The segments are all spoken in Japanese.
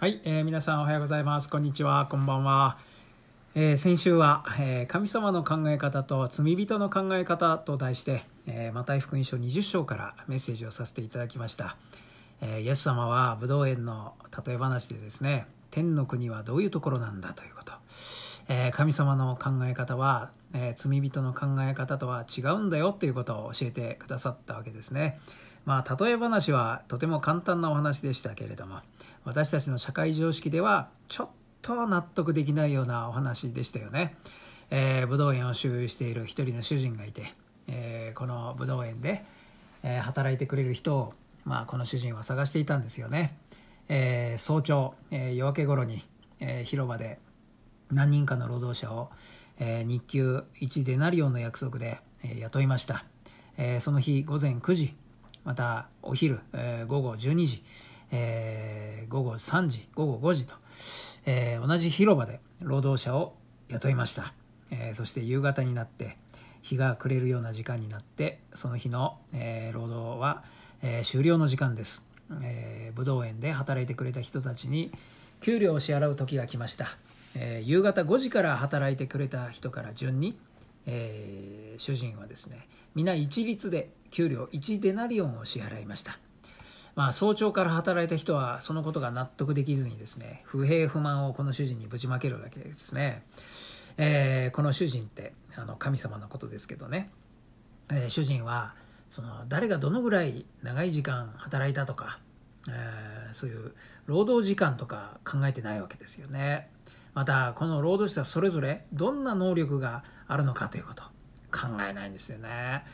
はい、えー皆さんおはようございます。こんにちは、こんばんは。えー先週は、えー神様の考え方と罪人の考え方と題して、えーマタイ福音書20章からメッセージをさせていただきました。えイエス様はブドウ園の例え話でですね、天の国はどういうところなんだということ。え神様の考え方は、え罪人の考え方とは違うんだよということを教えてくださったわけですね。まあ例え話はとても簡単なお話でしたけれども私たちの社会常識ではちょっと納得できないようなお話でしたよね。えー、武道園を所有している一人の主人がいて、えーこの武道園で、えー働いてくれる人を、まあ、この主人は探していたんですよね。えー早朝、えー夜明け頃に、えー広場で何人かの労働者を、えー日給1デナリオンの約束で、えー雇いました、えーその日午前9時またお昼、えー午後12時、えー午後3時午後5時と、えー同じ広場で労働者を雇いました、えーそして夕方になって日が暮れるような時間になってその日の、え労働は、え終了の時間です、えー、武道園で働いてくれた人たちに給料を支払う時が来ました、えー夕方5時から働いてくれた人から順に、えー主人はですね皆一律で給料1デナリオンを支払いました。まあ、早朝から働いた人はそのことが納得できずにですね不平不満をこの主人にぶちまけるわけですね、えーこの主人ってあの神様のことですけどね、えー主人はその誰がどのぐらい長い時間働いたとか、えーそういう労働時間とか考えてないわけですよね。またこの労働者それぞれどんな能力があるのかということ考えないんですよね。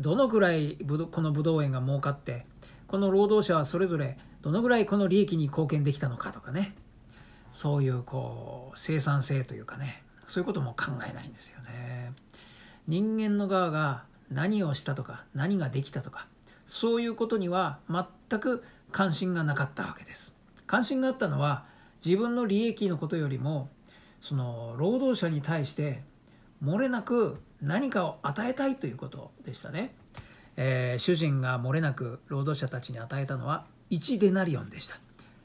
どのぐらいこのブドウ園が儲かってこの労働者はそれぞれどのぐらいこの利益に貢献できたのかとかね。そういうこう生産性というかね。そういうことも考えないんですよね。人間の側が何をしたとか何ができたとか。そういうことには全く関心がなかったわけです。関心があったのは自分の利益のことよりもその労働者に対して漏れなく何かを与えたいということでしたね、えー主人が漏れなく労働者たちに与えたのは1デナリオンでした。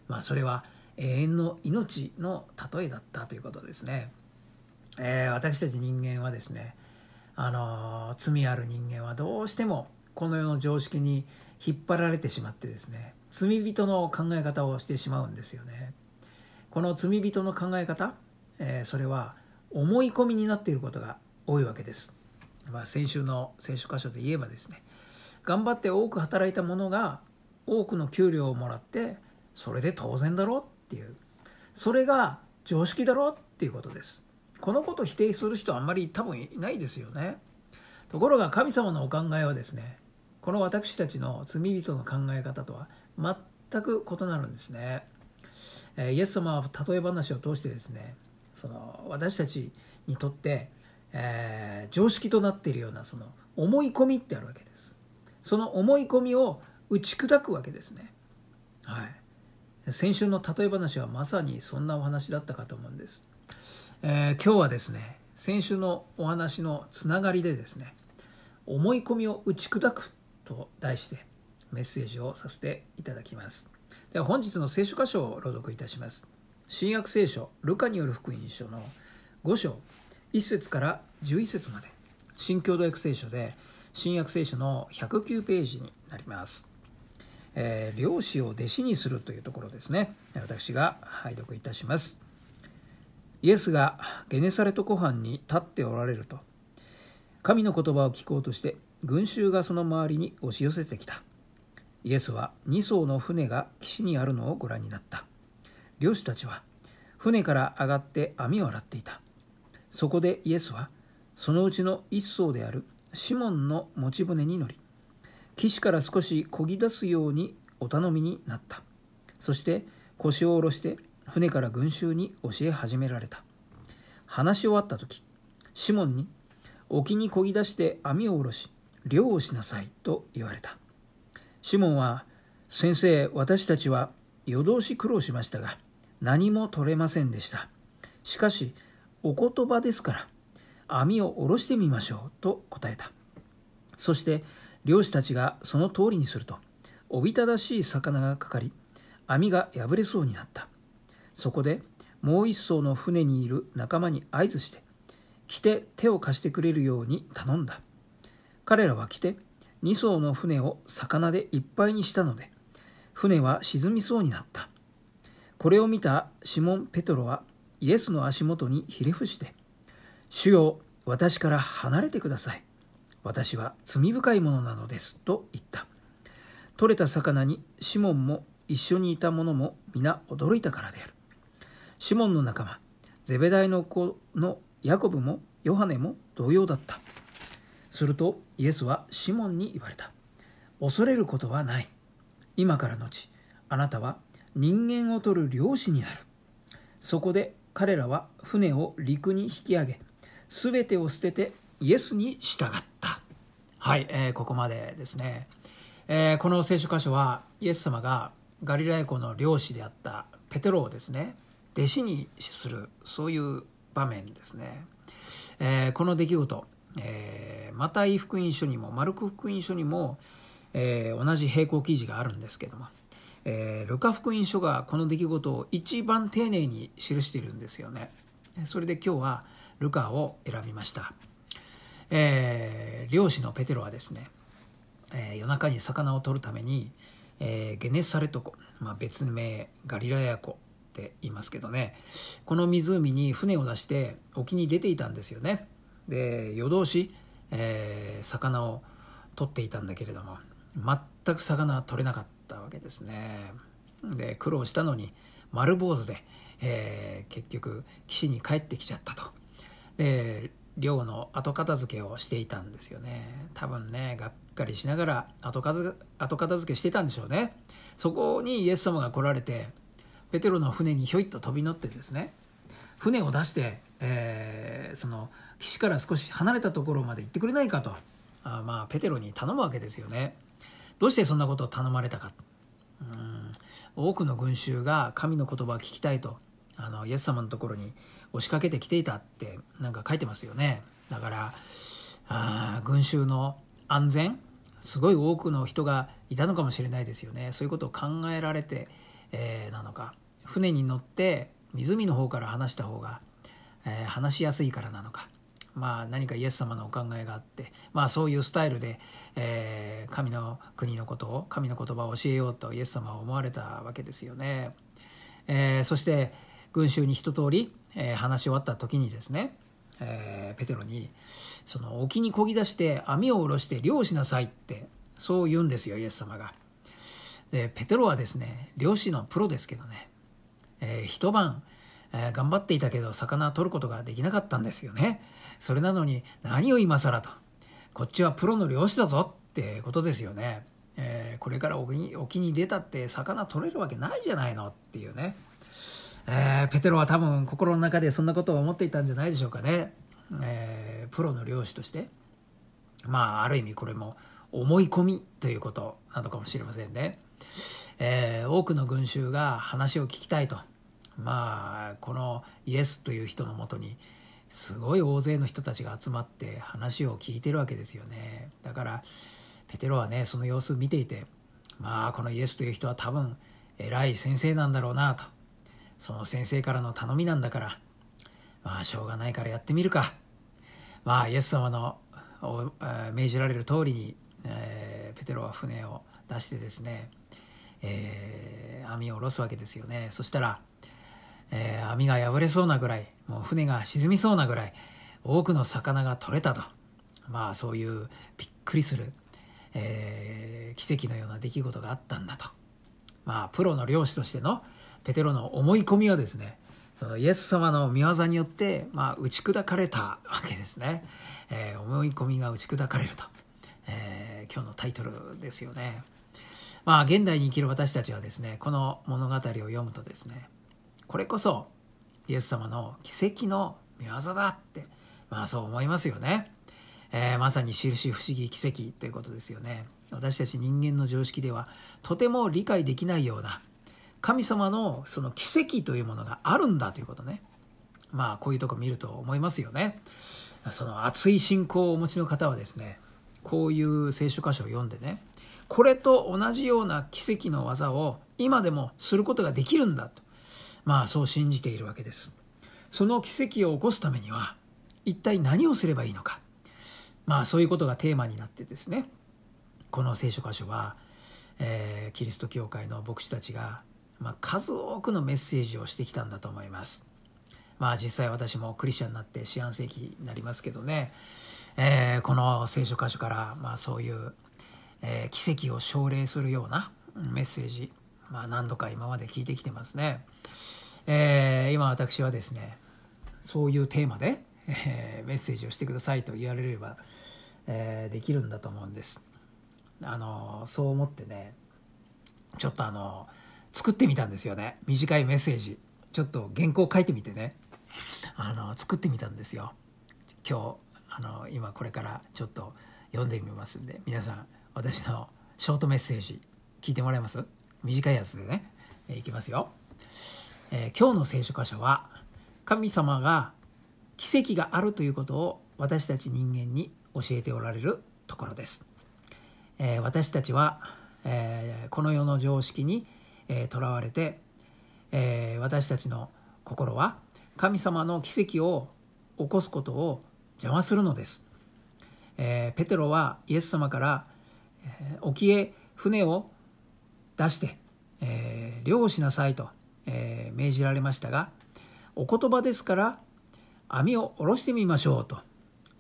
まあそれは永遠の命の例えだったということですね、えー私たち人間はですねあのー罪ある人間はどうしてもこの世の常識に引っ張られてしまってですね罪人の考え方をしてしまうんですよね。この罪人の考え方、えーそれは思い込みになっていることが多いわけです、まあ、先週の聖書箇所で言えばですね頑張って多く働いた者が多くの給料をもらってそれで当然だろうっていう。それが常識だろうっていうことです。このことを否定する人はあんまり多分いないですよね。ところが神様のお考えはですねこの私たちの罪人の考え方とは全く異なるんですね。イエス様は例え話を通してですねその私たちにとって、えー常識となっているようなその思い込みってあるわけです。その思い込みを打ち砕くわけですね。はい。先週の例え話はまさにそんなお話だったかと思うんです、えー今日はですね先週のお話のつながりでですね思い込みを打ち砕くと題してメッセージをさせていただきます。では本日の聖書箇所を朗読いたします。新約聖書ルカによる福音書の5章1節から11節まで。新共同訳聖書で新約聖書の109ページになります、えー漁師を弟子にするというところですね。私が拝読いたします。イエスがゲネサレト湖畔に立っておられると神の言葉を聞こうとして群衆がその周りに押し寄せてきた。イエスは2艘の船が岸にあるのをご覧になった。漁師たちは船から上がって網を洗っていた。そこでイエスはそのうちの一艘であるシモンの持ち船に乗り岸から少し漕ぎ出すようにお頼みになった。そして腰を下ろして船から群衆に教え始められた。話し終わった時シモンに沖に漕ぎ出して網を下ろし漁をしなさいと言われた。シモンは「先生私たちは夜通し苦労しましたが何も取れませんでした。しかしお言葉ですから網を下ろしてみましょう」と答えた。そして漁師たちがその通りにするとおびただしい魚がかかり網が破れそうになった。そこでもう一艘の船にいる仲間に合図して来て手を貸してくれるように頼んだ。彼らは来て2艘の船を魚でいっぱいにしたので船は沈みそうになった。これを見たシモン・ペトロはイエスの足元にひれ伏して「主よ私から離れてください。私は罪深いものなのです」と言った取れた魚にシモンも一緒にいた者も皆驚いたからであるシモンの仲間ゼベダイの子のヤコブもヨハネも同様だったするとイエスはシモンに言われた恐れることはない。今からのちあなたは人間を取る漁師になる。そこで彼らは船を陸に引き上げ全てを捨ててイエスに従った。はい、えー、ここまでですね、えー、この聖書箇所はイエス様がガリラヤ湖の漁師であったペテロをですね弟子にするそういう場面ですね、えー、この出来事、えー、マタイ福音書にもマルク福音書にも、えー、同じ並行記事があるんですけども、え、ルカ福音書がこの出来事を一番丁寧に記しているんですよね。それで今日はルカを選びました、えー、漁師のペテロはですね、えー、夜中に魚を取るために、えー、ゲネサレト湖、まあ、別名ガリラヤ湖って言いますけどねこの湖に船を出して沖に出ていたんですよね。で夜通し、えー、魚を取っていたんだけれども全く魚は取れなかったわけですね。で苦労したのに丸坊主で、えー、結局岸に帰ってきちゃったと。で漁の後片付けをしていたんですよね。多分ねがっかりしながら後片付けしてたんでしょうね。そこにイエス様が来られてペテロの船にひょいっと飛び乗ってですね船を出して、えー、その岸から少し離れたところまで行ってくれないかとあまあペテロに頼むわけですよね。どうしてそんなことを頼まれたか。うん多くの群衆が神の言葉を聞きたいとあのイエス様のところに押しかけてきていたってなんか書いてますよね。だからあ群衆の安全すごい多くの人がいたのかもしれないですよね。そういうことを考えられて、えー、なのか。船に乗って湖の方から話した方が、えー、話しやすいからなのか。まあ何かイエス様のお考えがあってまあそういうスタイルで、えー、神の国のことを神の言葉を教えようとイエス様は思われたわけですよね。えー、そして群衆に一通り、えー、話し終わった時にですね、えー、ペテロにその沖に漕ぎ出して網を下ろして漁しなさいってそう言うんですよイエス様が。でペテロはですね漁師のプロですけどねえー、一晩、えー、頑張っていたけど魚取ることができなかったんですよね。それなのに何を今更と。こっちはプロの漁師だぞってことですよね、えー、これから沖に沖に出たって魚取れるわけないじゃないのっていうね、えペテロは多分心の中でそんなことを思っていたんじゃないでしょうかね、えプロの漁師として。まあある意味これも思い込みということなのかもしれませんね。えー、多くの群衆が話を聞きたいと。まあこのイエスという人のもとにすごい大勢の人たちが集まって話を聞いてるわけですよね。だからペテロはねその様子を見ていてまあこのイエスという人は多分偉い先生なんだろうなと。その先生からの頼みなんだから。まあしょうがないからやってみるか。まあイエス様の命じられる通りに、えー、ペテロは船を出してですねえー、網を下ろすわけですよね。そしたら、えー、網が破れそうなぐらいもう船が沈みそうなぐらい多くの魚が取れたと。まあそういうびっくりする、えー、奇跡のような出来事があったんだと。まあプロの漁師としてのペテロの思い込みはですねそのイエス様の御業によって、まあ、打ち砕かれたわけですね、えー、思い込みが打ち砕かれると、えー、今日のタイトルですよね。まあ現代に生きる私たちはですねこの物語を読むとですねこれこそイエス様の奇跡の御業だってまあそう思いますよね、えー、まさに印不思議奇跡ということですよね。私たち人間の常識ではとても理解できないような神様のその奇跡というものがあるんだということね。まあこういうとこ見ると思いますよね。その熱い信仰をお持ちの方はですねこういう聖書箇所を読んでねこれと同じような奇跡の技を今でもすることができるんだと。まあそう信じているわけです。その奇跡を起こすためには一体何をすればいいのか。まあそういうことがテーマになってですねこの聖書箇所は、えー、キリスト教会の牧師たちが、まあ、数多くのメッセージをしてきたんだと思います。まあ実際私もクリスチャンになって四安世紀になりますけどね、えー、この聖書箇所から、まあ、そういう、えー、奇跡を奨励するようなメッセージ、まあ、何度か今まで聞いてきてますね、えー、今私はですねそういうテーマで、え、メッセージをしてくださいと言われれば、え、できるんだと思うんです。あのそう思ってねちょっとあの作ってみたんですよね。短いメッセージ。ちょっと原稿書いてみてね。あの作ってみたんですよ。今日あの今これからちょっと読んでみますんで。皆さん私のショートメッセージ聞いてもらえます？短いやつでね、え、いきますよ、えー、今日の聖書箇所は神様が奇跡があるということを私たち人間に教えておられるところです、えー、私たちは、えこの世の常識に、えー、われて、え私たちの心は神様の奇跡を起こすことを邪魔するのです、えー、ペテロはイエス様から、えー、沖へ船を出して、えー、漁をしなさいと、えー、命じられましたがお言葉ですから網を下ろしてみましょうと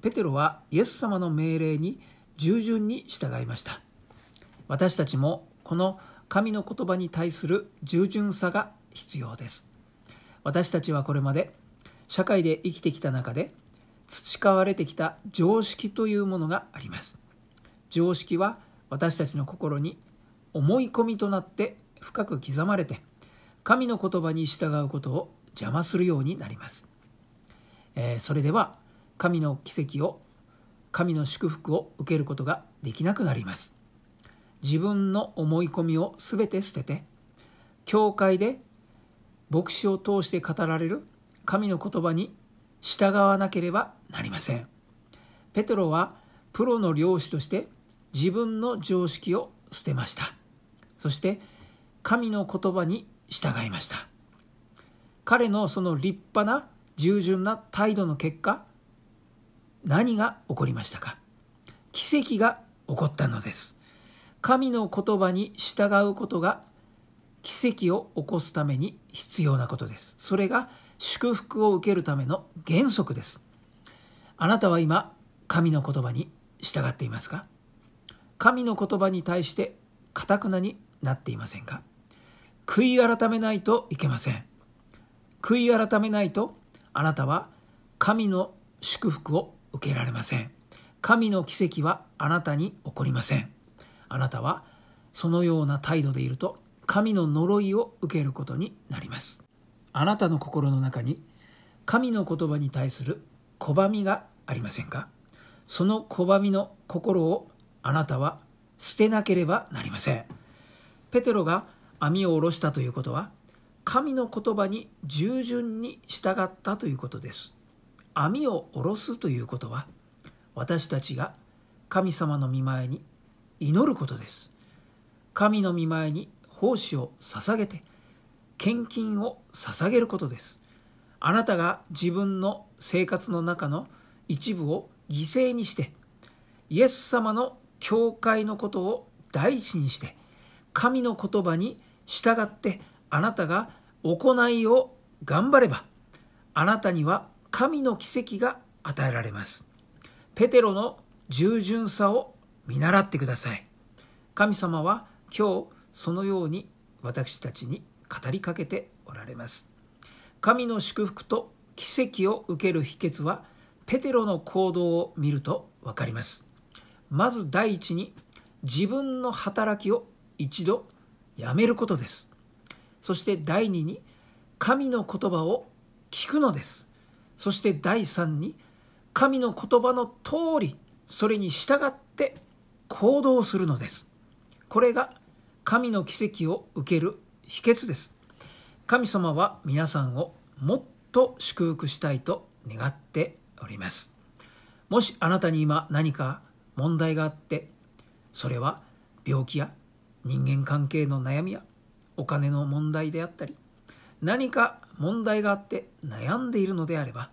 ペテロはイエス様の命令に従順に従いました。私たちもこの神の言葉に対する従順さが必要です。私たちはこれまで社会で生きてきた中で培われてきた常識というものがあります。常識は私たちの心に思い込みとなって深く刻まれて神の言葉に従うことを邪魔するようになります、えー、それでは神の奇跡を神の祝福を受けることができなくなります。自分の思い込みを全て捨てて教会で牧師を通して語られる神の言葉に従わなければなりません。ペテロはプロの漁師として自分の常識を捨てました。そして神の言葉に従いました。彼のその立派な従順な態度の結果何が起こりましたか？奇跡が起こったのです。神の言葉に従うことが奇跡を起こすために必要なことです。それが祝福を受けるための原則です。あなたは今神の言葉に従っていますか？神の言葉に対してかたくなになっていませんか？悔い改めないといけません。悔い改めないとあなたは神の祝福を受けられません。神の奇跡はあなたに起こりません。あなたはそのような態度でいると神の呪いを受けることになります。あなたの心の中に神の言葉に対する拒みがありませんか？その拒みの心をあなたは捨てなければなりません。ペテロが網を下ろしたということは神の言葉に従順に従ったということです。網を下ろすということは私たちが神様の御前に祈ることです。神の御前に奉仕を捧げて献金を捧げることです。あなたが自分の生活の中の一部を犠牲にしてイエス様の教会のことを第一にして神の言葉に従ってあなたが行いを頑張ればあなたには神の奇跡が与えられます。ペテロの従順さを見習ってください。神様は今日そのように私たちに語りかけておられます。神の祝福と奇跡を受ける秘訣はペテロの行動を見ると分かります。まず第一に自分の働きを一度やめることです。そして第二に神の言葉を聞くのです。そして第三に神の言葉の通りそれに従って行動するのです。これが神の奇跡を受ける秘訣です。神様は皆さんをもっと祝福したいと願っております。もしあなたに今何か問題があってそれは病気や人間関係の悩みやお金の問題であったり何か問題があって悩んでいるのであれば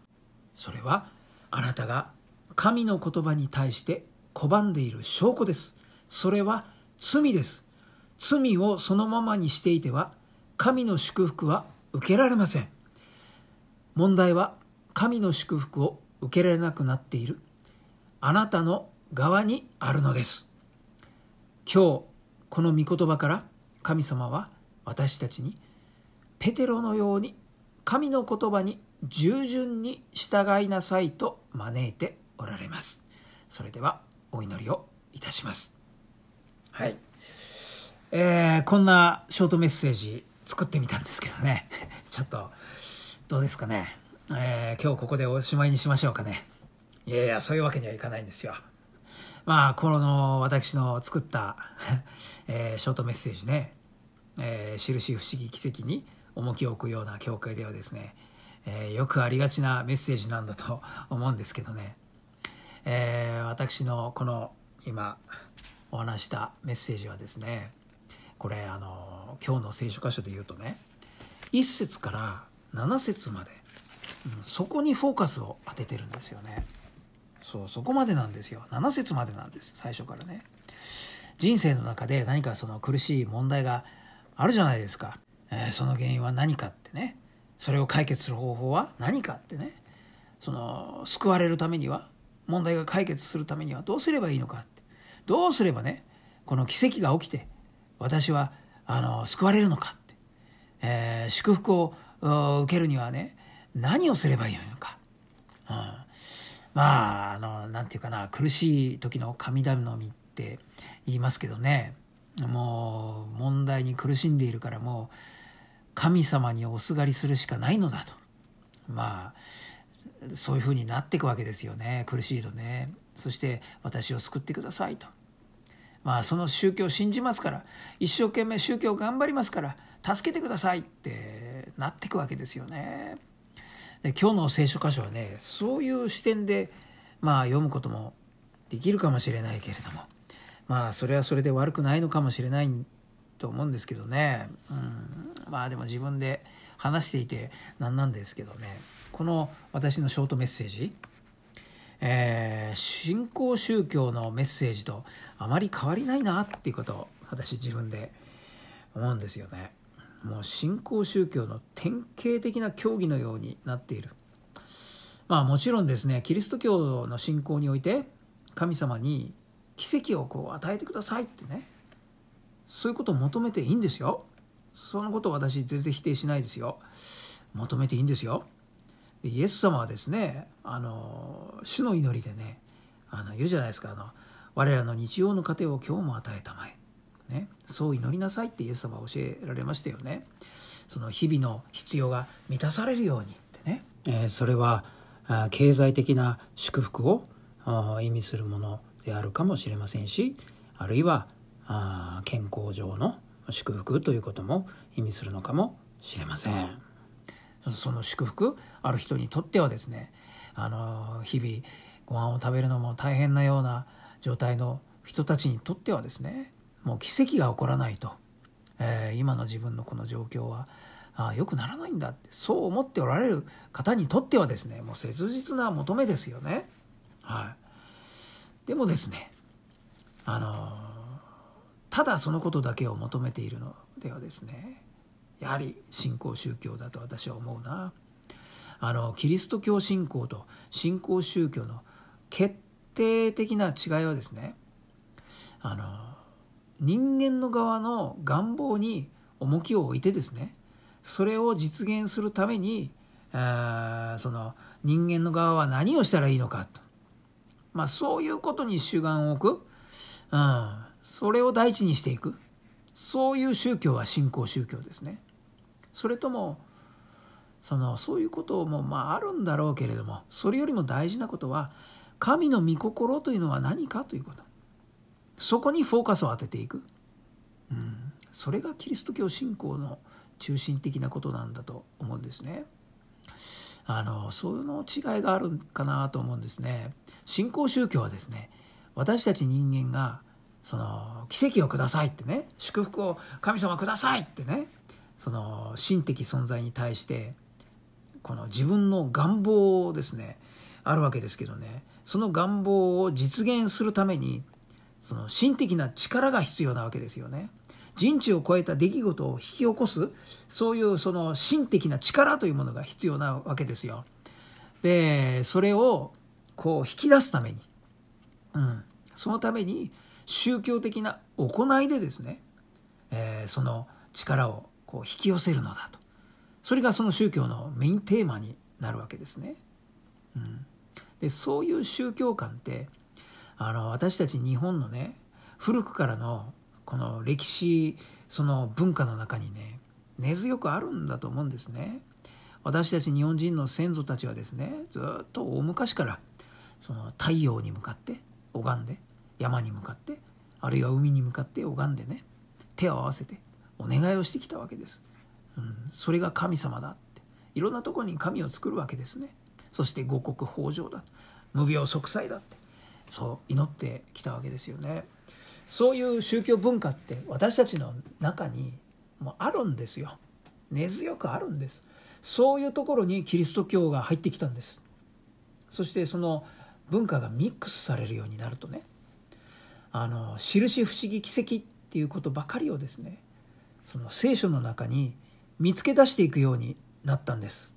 それはあなたが神の言葉に対して拒んでいる証拠です。それは罪です。罪をそのままにしていては神の祝福は受けられません。問題は神の祝福を受けられなくなっている。あなたの側にあるのです。今日この御言葉から神様は私たちにペテロのように神の言葉に従順に従いなさいと招いておられます。それではお祈りをいたします。はい。えー、こんなショートメッセージ作ってみたんですけどね。ちょっとどうですかね、えー、今日ここでおしまいにしましょうかね。いやいやそういうわけにはいかないんですよ。まあこの私の作った、えー、ショートメッセージね「えー、印不思議奇跡」に重きを置くような教会ではですね、えー、よくありがちなメッセージなんだと思うんですけどね、えー、私のこの今お話したメッセージはですねこれあの今日の聖書箇所で言うとね1節から7節まで、うん、そこにフォーカスを当ててるんですよね。そうそこまでなんですよ。7節までなんです最初からね。人生の中で何かその苦しい問題があるじゃないですか。えー、その原因は何かってね。それを解決する方法は何かってね。その救われるためには問題が解決するためにはどうすればいいのか。ってどうすればねこの奇跡が起きて私はあの救われるのか。って、えー、祝福を受けるにはね何をすればいいのか、うん、まああのなんていうかな苦しい時の神頼みって言いますけどね。もう問題に苦しんでいるからもう神様におすがりするしかないのだと。まあそういうふうになっていくわけですよね。苦しいとね。そして私を救ってくださいと。まあその宗教を信じますから一生懸命宗教を頑張りますから助けてくださいってなっていくわけですよね。で今日の聖書箇所はねそういう視点でまあ読むこともできるかもしれないけれどもまあそれはそれで悪くないのかもしれないと思うんですけどね、うん、まあでも自分で話していて何なんですけどねこの私のショートメッセージえー、新興宗教のメッセージとあまり変わりないなっていうことを私自分で思うんですよね。もう新興宗教の典型的な教義のようになっている。まあもちろんですねキリスト教の信仰において神様に奇跡をこう与えてくださいってねそういうことを求めていいんですよそのことを私全然否定しないですよ。求めていいんですよ。イエス様はですねあの主の祈りでねあの言うじゃないですか。あの我らの日曜の糧を今日も与えたまえ、ね、そう祈りなさいってイエス様は教えられましたよね。その日々の必要が満たされるようにってね、えー、それは経済的な祝福を意味するものであるかもしれませんしあるいは健康上の祝福ということも意味するのかもしれません。その祝福ある人にとってはですねあの日々ご飯を食べるのも大変なような状態の人たちにとってはですねもう奇跡が起こらないと、えー、今の自分のこの状況はあ良くならないんだってそう思っておられる方にとってはですねもう切実な求めですよね。はい、でもですねあのただそのことだけを求めているのではですねやはり新興宗教だと私は思うな。あのキリスト教信仰と新興宗教の決定的な違いはですねあの人間の側の願望に重きを置いてですねそれを実現するためにあその人間の側は何をしたらいいのかと、まあ、そういうことに主眼を置く、うん、それを第一にしていく。そういう宗教は信仰宗教ですね。それともそのそういうこともまああるんだろうけれどもそれよりも大事なことは神の御心というのは何かということ。そこにフォーカスを当てていく、うん、それがキリスト教信仰の中心的なことなんだと思うんですね。あのそういうの違いがあるかなと思うんですね。信仰宗教はですね私たち人間がその奇跡をくださいってね祝福を神様くださいってねその心的存在に対してこの自分の願望をですねあるわけですけどねその願望を実現するためにその心的な力が必要なわけですよね。人知を超えた出来事を引き起こすそういうその心的な力というものが必要なわけですよ。でそれをこう引き出すために、うん、そのために宗教的な行いでですね、えー、その力をこう引き寄せるのだとそれがその宗教のメインテーマになるわけですね。うん、でそういう宗教観ってあの私たち日本のね古くからのこの歴史その文化の中にね根強くあるんだと思うんですね。私たち日本人の先祖たちはですねずっと大昔からその太陽に向かって拝んで山に向かってあるいは海に向かって拝んでね手を合わせてお願いをしてきたわけです、うん、それが神様だって。いろんなとこに神を作るわけですね。そして五穀豊穣だ。無病息災だって。そう祈ってきたわけですよね。そういう宗教文化って私たちの中にもあるんですよ。根強くあるんです。そういうところにキリスト教が入ってきたんです。そしてその文化がミックスされるようになるとねあの印不思議奇跡っていうことばかりをですねその聖書の中に見つけ出していくようになったんです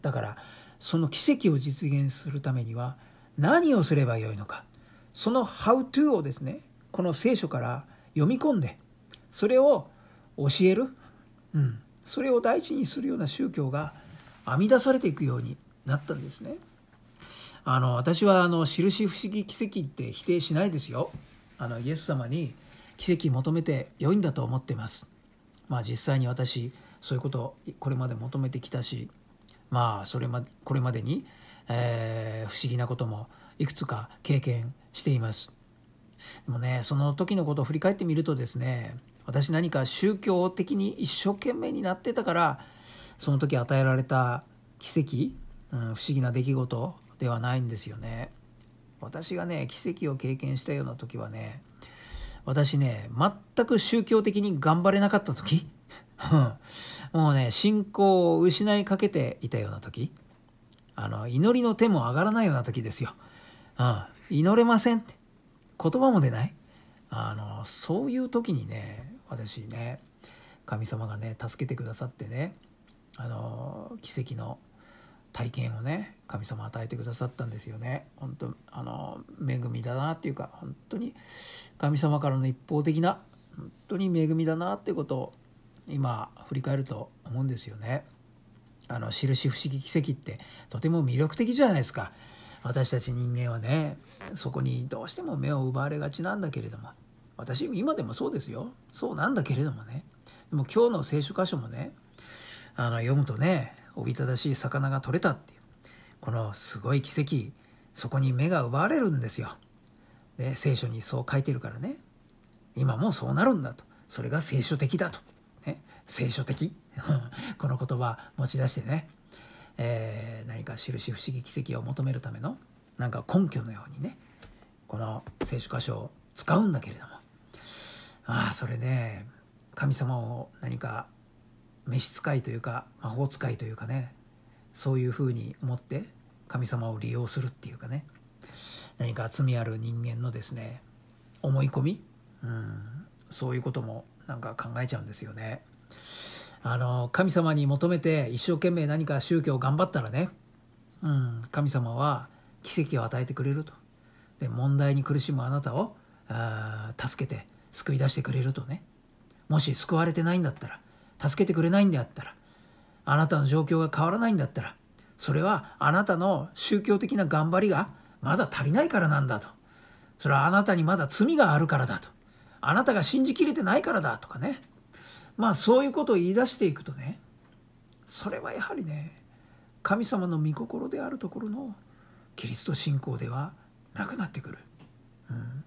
だからその奇跡を実現するためには何をすればよいのかその「how to」をですねこの聖書から読み込んでそれを教える、うん、それを第一にするような宗教が編み出されていくようになったんですね。あの私はあの印不思議奇跡って否定しないですよ。あのイエス様に奇跡求めて良いんだと思ってます。まあ実際に私そういうことこれまで求めてきたしまあそれまこれまでに、えー、不思議なこともいくつか経験しています。でもねその時のことを振り返ってみるとですね私何か宗教的に一生懸命になってたからその時与えられた奇跡、うん、不思議な出来事ではないんですよね。私がね奇跡を経験したような時はね私ね全く宗教的に頑張れなかった時。もうね信仰を失いかけていたような時。あの祈りの手も上がらないような時ですよ、うん、祈れませんって。言葉も出ない。あのそういう時にね私ね神様がね助けてくださってねあの奇跡の体験をね神様与えてくださったんですよね。本当あの恵みだなっていうか本当に神様からの一方的な本当に恵みだなっていうことを今振り返ると思うんですよね。あの印不思議奇跡ってとても魅力的じゃないですか。私たち人間はねそこにどうしても目を奪われがちなんだけれども私今でもそうですよ。そうなんだけれどもね。でも今日の聖書箇所もねあの読むとねおびただしい魚が取れたっていう。このすごい奇跡。そこに目が奪われるんですよ。で聖書にそう書いてるからね。今もそうなるんだと。それが聖書的だと、ね、聖書的。この言葉持ち出してね、えー、何か印不思議奇跡を求めるためのなんか根拠のようにね。この聖書箇所を使うんだけれども。ああそれね神様を何か召使いというか魔法使いというかねそういうふうに思って神様を利用するっていうかね何か罪ある人間のですね思い込み、うん、そういうこともなんか考えちゃうんですよね。あの神様に求めて一生懸命何か宗教を頑張ったらね、うん、神様は奇跡を与えてくれるとで問題に苦しむあなたをあ助けて救い出してくれるとねもし救われてないんだったら助けてくれないんであったらあなたの状況が変わらないんだったらそれはあなたの宗教的な頑張りがまだ足りないからなんだと。それはあなたにまだ罪があるからだと。あなたが信じきれてないからだとかね。まあそういうことを言い出していくとねそれはやはりね神様の御心であるところのキリスト信仰ではなくなってくる、うん、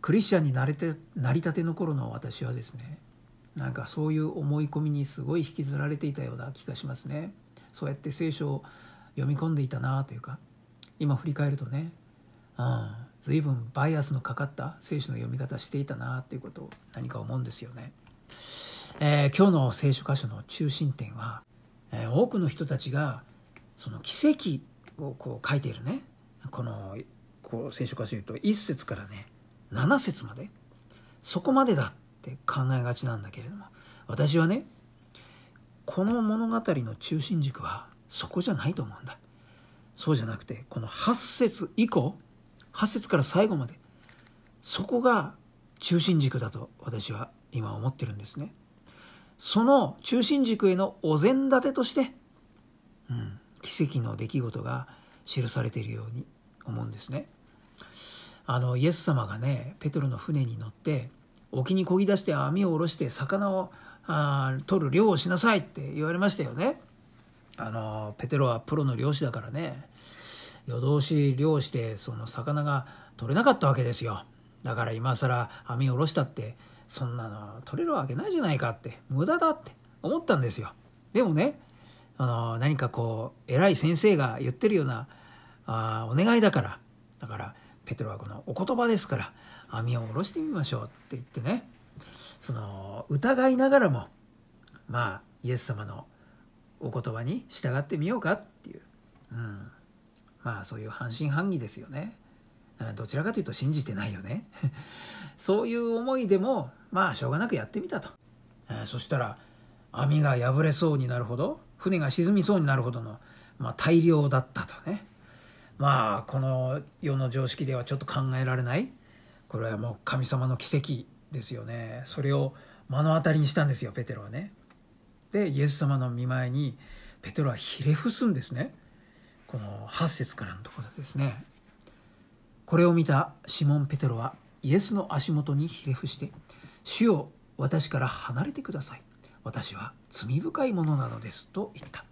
クリスチャンになれてなりたての頃の私はですねなんかそういう思い込みにすごい引きずられていたような気がしますね。そうやって聖書を読み込んでいたなというか今振り返るとね、うん、随分バイアスのかかった聖書の読み方していたなっていうことを何か思うんですよね。えー、今日の聖書箇所の中心点は、えー、多くの人たちがその奇跡をこう書いているねこのこう聖書箇所言うと1節からね7節までそこまでだって考えがちなんだけれども私はねこの物語の中心軸はそこじゃないと思うんだ。そうじゃなくてこの8節以降8節から最後までそこが中心軸だと私は今思ってるんですね。その中心軸へのお膳立てとして、うん、奇跡の出来事が記されているように思うんですね。あのイエス様がねペトロの船に乗って沖に漕ぎ出して網を下ろして魚をあ取る漁をしなさいって言われましたよね。あのペテロはプロの漁師だからね。夜通し漁してその魚が取れなかったわけですよ。だから今更網を下ろしたってそんなの取れるわけないじゃないかって無駄だって思ったんですよ。でもねあの何かこう偉い先生が言ってるようなあお願いだから。だからペテロはこのお言葉ですから網を下ろしてみましょうって言ってねその疑いながらもまあイエス様のお言葉に従ってみようかっていう、うん、まあそういう半信半疑ですよね。どちらかというと信じてないよね。そういう思いでもまあしょうがなくやってみたと。そしたら網が破れそうになるほど船が沈みそうになるほどの、まあ、大量だったとね。まあこの世の常識ではちょっと考えられない。これはもう神様の奇跡ですよね。それを目の当たりにしたんですよペテロはね。でイエス様の見前にペテロはひれ伏すんですね。この8節からのところですね。これを見たシモン・ペテロはイエスの足元にひれ伏して「主よ私から離れてください。私は罪深いものなのです」と言った。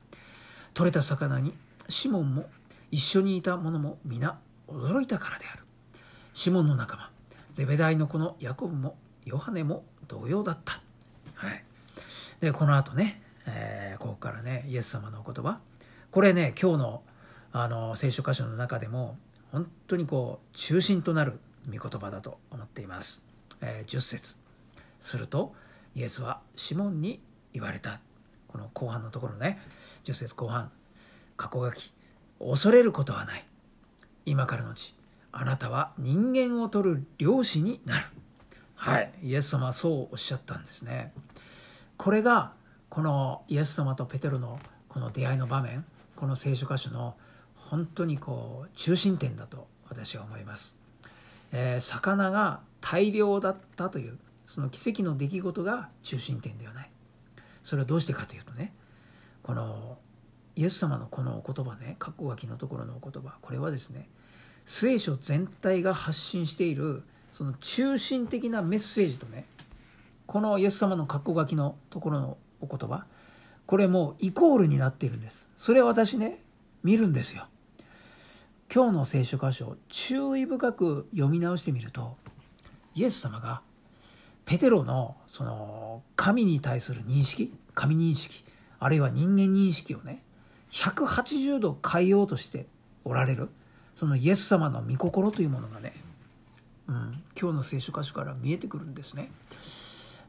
取れた魚にシモンも一緒にいた者も皆驚いたからである。シモンの仲間ゼベダイの子のヤコブもヨハネも同様だった。はい、でこの後ね、えー、ここからねイエス様のお言葉。これね今日のあの聖書箇所の中でも本当にこう中心となる御言葉だと思っています。えー、10節。するとイエスはシモンに言われた。この後半のところね。10節後半。過去書き。恐れることはない。今からのち。あなたは人間を取る漁師になる。はい、イエス様はそうおっしゃったんですね。これがこのイエス様とペテロのこの出会いの場面この聖書箇所の本当にこう中心点だと私は思います。えー、魚が大量だったというその奇跡の出来事が中心点ではない。それはどうしてかというとねこのイエス様のこのお言葉ね括弧書きのところのお言葉これはですね聖書全体が発信しているその中心的なメッセージとねこのイエス様の括弧書きのところのお言葉これもうイコールになっているんです。それを私ね見るんですよ。今日の聖書箇所注意深く読み直してみるとイエス様がペテロのその神に対する認識神認識あるいは人間認識をね180度変えようとしておられる。そのイエス様の御心というものがね、うん、今日の聖書箇所から見えてくるんですね。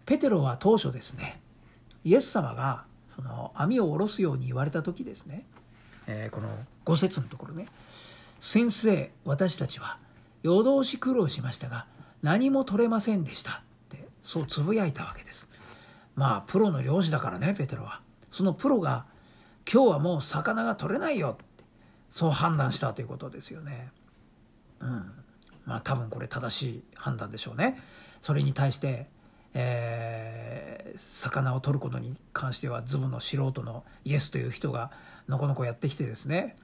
ペテロは当初ですねイエス様がその網を下ろすように言われた時ですね、えー、この5節のところね「先生私たちは夜通し苦労しましたが何も取れませんでした」ってそうつぶやいたわけです。まあプロの漁師だからねペテロは。そのプロが「今日はもう魚が取れないよ」そう判断したということですよね。うん。まあ多分これ正しい判断でしょうね。それに対して、えー、魚を取ることに関してはズブの素人のイエスという人がのこのこやってきてですね、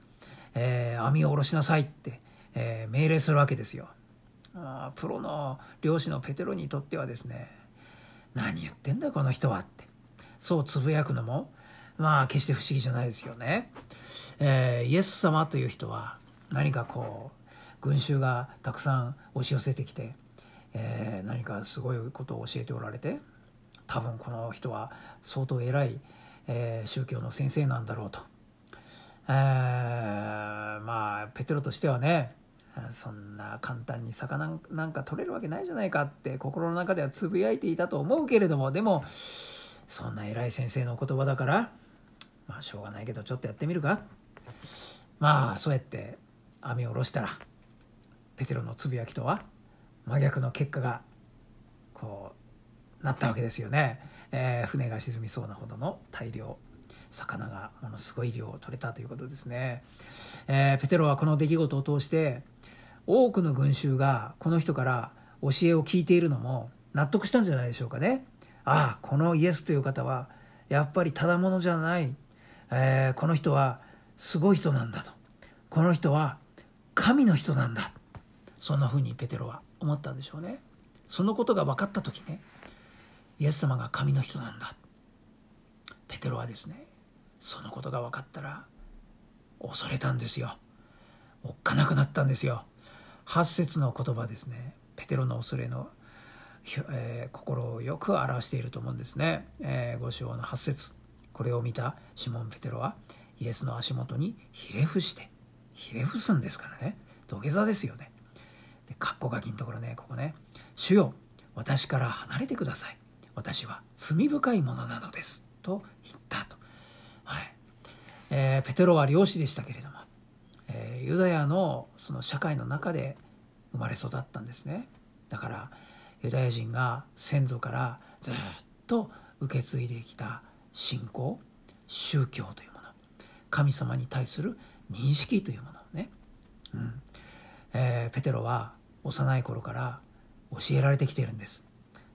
えー、網を下ろしなさいって、えー、命令するわけですよ。あプロの漁師のペテロにとってはですね何言ってんだこの人はってそうつぶやくのもまあ決して不思議じゃないですよね。えー、イエス様という人は何かこう群衆がたくさん押し寄せてきて、えー、何かすごいことを教えておられて多分この人は相当偉い、えー、宗教の先生なんだろうと、えー、まあペテロとしてはねそんな簡単に魚なんか取れるわけないじゃないかって心の中ではつぶやいていたと思うけれどもでもそんな偉い先生の言葉だからまあしょうがないけどちょっとやってみるか。まあそうやって網を下ろしたらペテロのつぶやきとは真逆の結果がこうなったわけですよね、えー、船が沈みそうなほどの大量魚がものすごい量を取れたということですね、えー、ペテロはこの出来事を通して多くの群衆がこの人から教えを聞いているのも納得したんじゃないでしょうかね。ああこのイエスという方はやっぱりただものじゃない、えー、この人はすごい人なんだと。この人は神の人なんだ。そんなふうにペテロは思ったんでしょうね。そのことが分かった時ねイエス様が神の人なんだ。ペテロはですねそのことが分かったら恐れたんですよ。おっかなくなったんですよ。8節の言葉ですねペテロの恐れの、えー、心をよく表していると思うんですね、えー、5章の8節。これを見たシモン・ペテロはイエスの足元にひれ伏してひれ伏すんですからね。土下座ですよね。で括弧書きのところねここね「主よ私から離れてください。私は罪深いものなのです」と言ったと、はい。えー、ペテロは漁師でしたけれども、えー、ユダヤのその社会の中で生まれ育ったんですね。だからユダヤ人が先祖からずっと受け継いできた信仰宗教という神様に対する認識というものをね、うん。えー、ペテロは幼い頃から教えられてきているんです。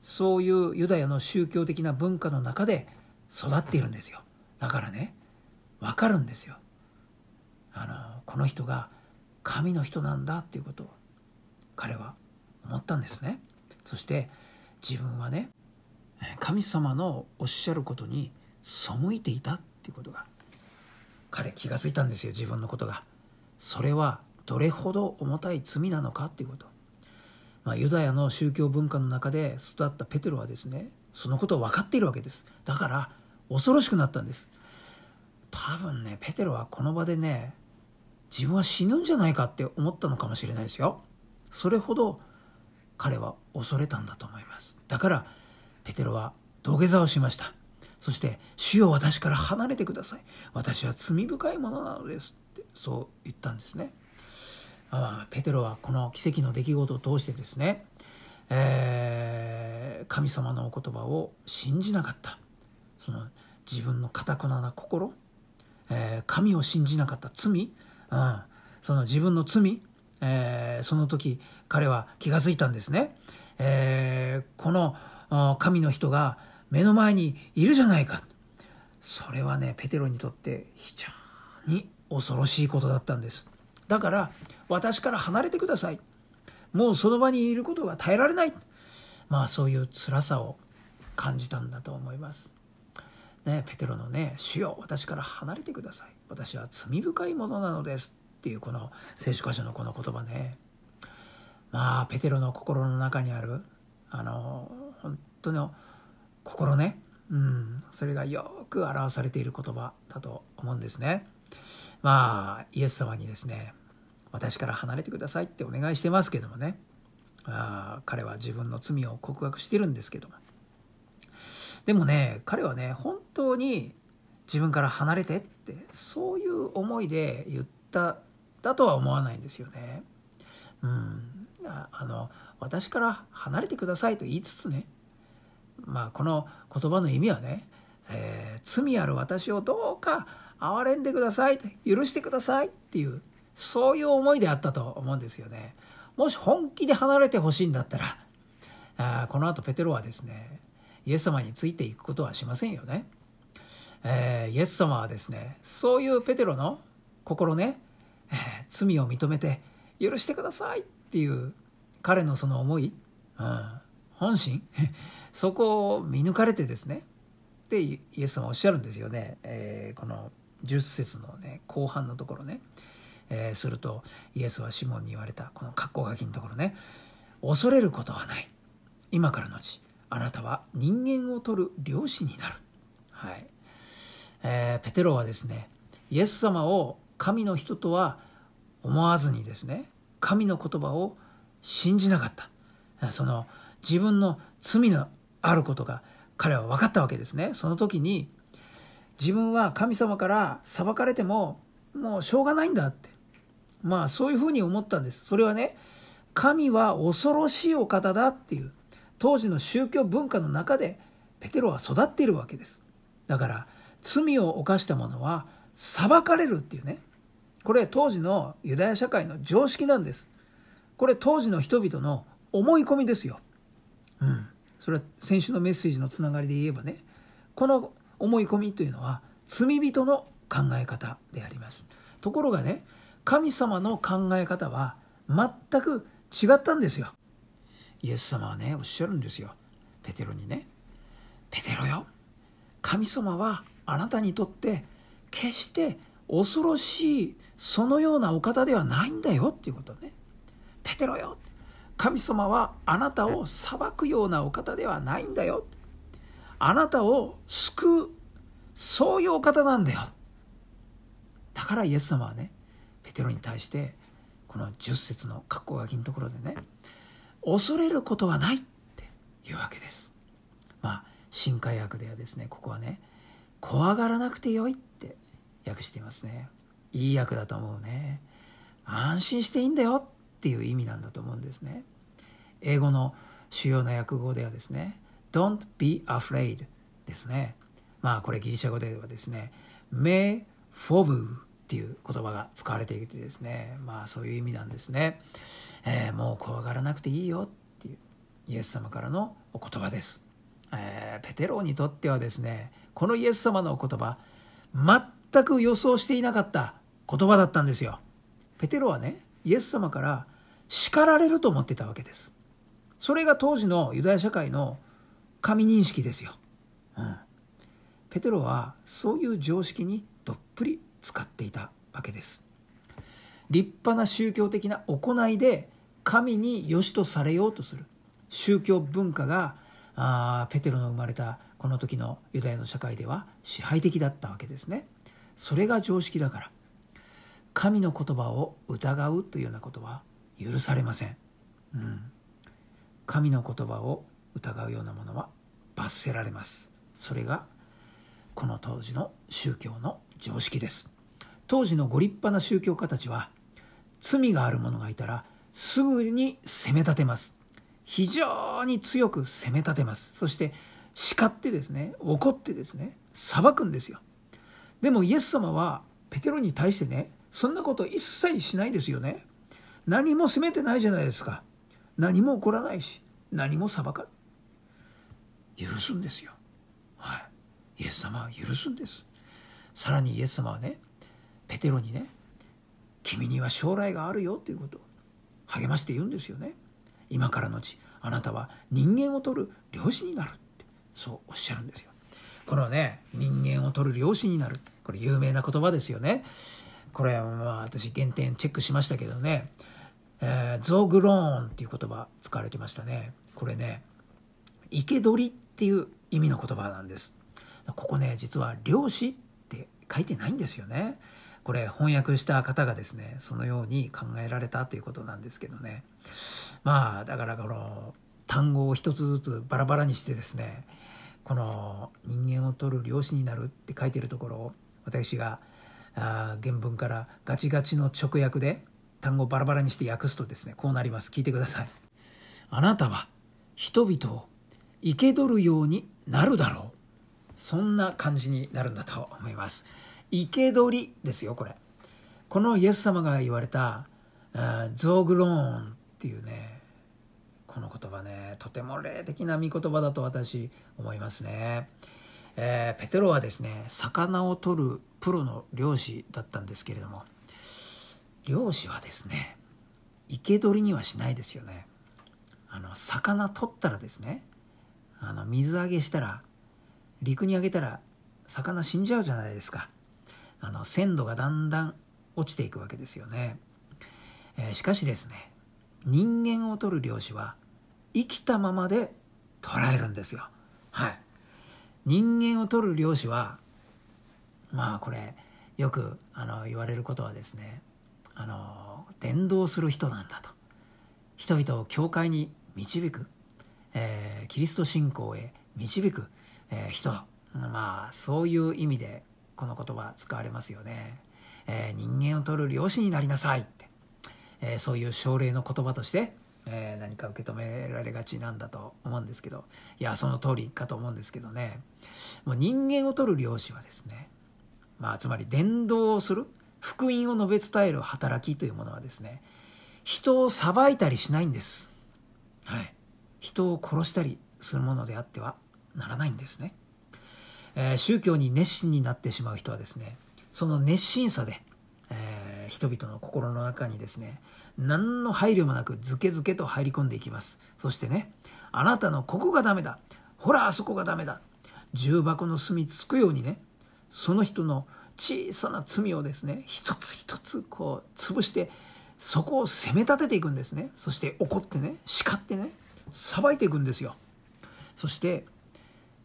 そういうユダヤの宗教的な文化の中で育っているんですよ。だからね分かるんですよ。あのこの人が神の人なんだっていうことを彼は思ったんですね。そして自分はね神様のおっしゃることに背いていたっていうことが彼気が付いたんですよ自分のことが。それはどれほど重たい罪なのかっていうこと、まあ、ユダヤの宗教文化の中で育ったペテロはですねそのことを分かっているわけです。だから恐ろしくなったんです。多分ねペテロはこの場でね自分は死ぬんじゃないかって思ったのかもしれないですよ。それほど彼は恐れたんだと思います。だからペテロは土下座をしました。そして「主よ私から離れてください。私は罪深いものなのです」ってそう言ったんですね。あペテロはこの奇跡の出来事を通してですね、えー、神様のお言葉を信じなかった。その自分のかたくなな心、えー、神を信じなかった。罪、うん、その自分の罪、えー、その時彼は気が付いたんですね、え、この神の人が目の前にいるじゃないか。それはねペテロにとって非常に恐ろしいことだったんです。だから私から離れてください。もうその場にいることが耐えられない。まあそういう辛さを感じたんだと思います。ねペテロのね「主よ。私から離れてください。私は罪深いものなのです」っていうこの聖書箇所のこの言葉ね。まあペテロの心の中にあるあの本当の心ね、うん、それがよく表されている言葉だと思うんですね。まあイエス様にですね私から離れてくださいってお願いしてますけどもね。あ彼は自分の罪を告白してるんですけども。でもね彼はね本当に自分から離れてってそういう思いで言っただとは思わないんですよね。うん、あの私から離れてくださいと言いつつねまあ、この言葉の意味はね、えー、罪ある私をどうか憐れんでください許してくださいっていうそういう思いであったと思うんですよね。もし本気で離れてほしいんだったらあこの後ペテロはですねイエス様についていくことはしませんよね。えー、イエス様はですねそういうペテロの心ね、えー、罪を認めて許してくださいっていう彼のその思い、うん、本心 そこを見抜かれてですね。でイエス様おっしゃるんですよね、えー、この10節のね後半のところね、えー、するとイエスはシモンに言われたこの格好書きのところね。恐れることはない。今からのちあなたは人間を取る漁師になる。はい、えー、ペテロはですねイエス様を神の人とは思わずにですね神の言葉を信じなかった。その自分の罪のあることが彼は分かったわけですね。その時に自分は神様から裁かれてももうしょうがないんだって。まあそういうふうに思ったんです。それはね神は恐ろしいお方だっていう。当時の宗教文化の中でペテロは育っているわけです。だから罪を犯した者は裁かれるっていうね。これ当時のユダヤ社会の常識なんです。これ当時の人々の思い込みですよ。うん。それは先週のメッセージのつながりで言えばねこの思い込みというのは罪人の考え方であります。ところがね神様の考え方は全く違ったんですよ。イエス様はねおっしゃるんですよ。ペテロにね。ペテロよ神様はあなたにとって決して恐ろしいそのようなお方ではないんだよっていうことね。ペテロよ。神様はあなたを裁くようなお方ではないんだよ。あなたを救うそういうお方なんだよ。だからイエス様はねペテロに対してこの10節の括弧書きのところでね恐れることはないっていうわけです。まあ新海訳ではですねここはね怖がらなくてよいって訳していますね。いい訳だと思うね。安心していいんだよっていう意味なんだと思うんですね。英語の主要な訳語ではですね Don't be afraid ですね。まあこれギリシャ語ではですね May fobu っていう言葉が使われていてですねまあそういう意味なんですね、えー、もう怖がらなくていいよっていうイエス様からのお言葉です、えー、ペテロにとってはですねこのイエス様のお言葉全く予想していなかった言葉だったんですよ。ペテロはねイエス様から叱られると思ってたわけです。それが当時のユダヤ社会の神認識ですよ、うん、ペテロはそういう常識にどっぷり使っていたわけです。立派な宗教的な行いで神に良しとされようとする。宗教文化があペテロの生まれたこの時のユダヤの社会では支配的だったわけですね。それが常識だから。神の言葉を疑うというようなことは許されません、うん、神の言葉を疑うようなものは罰せられます。それがこの当時の宗教の常識です。当時のご立派な宗教家たちは罪がある者がいたらすぐに責め立てます。非常に強く責め立てます。そして叱ってですね怒ってですね裁くんですよ。でもイエス様はペテロに対してねそんなこと一切しないですよね。何も責めてないじゃないですか。何も起こらないし何も裁か許すんですよ。はい。イエス様は許すんです。さらにイエス様はねペテロにね君には将来があるよということを励まして言うんですよね。今からのちあなたは人間を取る漁師になるってそうおっしゃるんですよ。このね人間を取る漁師になるこれ有名な言葉ですよね。これはまあ私原点チェックしましたけどね、えー、ゾグローンっていう言葉使われてましたね。これね生け捕りっていう意味の言葉なんです。ここね実は漁師って書いてないんですよね。これ翻訳した方がですねそのように考えられたということなんですけどね。まあだからこの単語を一つずつバラバラにしてですねこの人間を取る漁師になるって書いてるところを私があ原文からガチガチの直訳で単語バラバラにして訳すとですねこうなります。聞いてください。あなたは人々を生け取るようになるだろう。そんな感じになるんだと思います。生け捕りですよこれ。このイエス様が言われたゾーグローンっていうねこの言葉ねとても霊的な御言葉だと私思いますね、えー、ペテロはですね魚を取るプロの漁師だったんですけれども漁師はですね生け捕りにはしないですよね。あの魚取ったらですねあの水揚げしたら陸に揚げたら魚死んじゃうじゃないですか。あの鮮度がだんだん落ちていくわけですよね、えー、しかしですね人間を取る漁師は生きたままで捕らえるんですよ。はい。人間を取る漁師はまあこれよくあの言われることはですねあの伝道する人なんだと。人々を教会に導く、えー、キリスト信仰へ導く。えー、人まあそういう意味でこの言葉使われますよね、えー、人間を取る漁師になりなさいって、え、そういう奨励の言葉として、えー、何か受け止められがちなんだと思うんですけど。いやその通りかと思うんですけどね。もう人間を取る漁師はですねまあつまり伝道をする。福音を述べ伝える働きというものはですね人を裁いたりしないんです、はい、人を殺したりするものであってはならないんですね。えー、宗教に熱心になってしまう人はですねその熱心さで、えー、人々の心の中にですね何の配慮もなくズケズケと入り込んでいきます。そしてねあなたのここがダメだ。ほらあそこがダメだ。重箱の隅つくようにねその人の小さな罪をですね一つ一つこう潰してそこを責め立てていくんですね。そして怒ってね叱ってね裁いていくんですよ。そして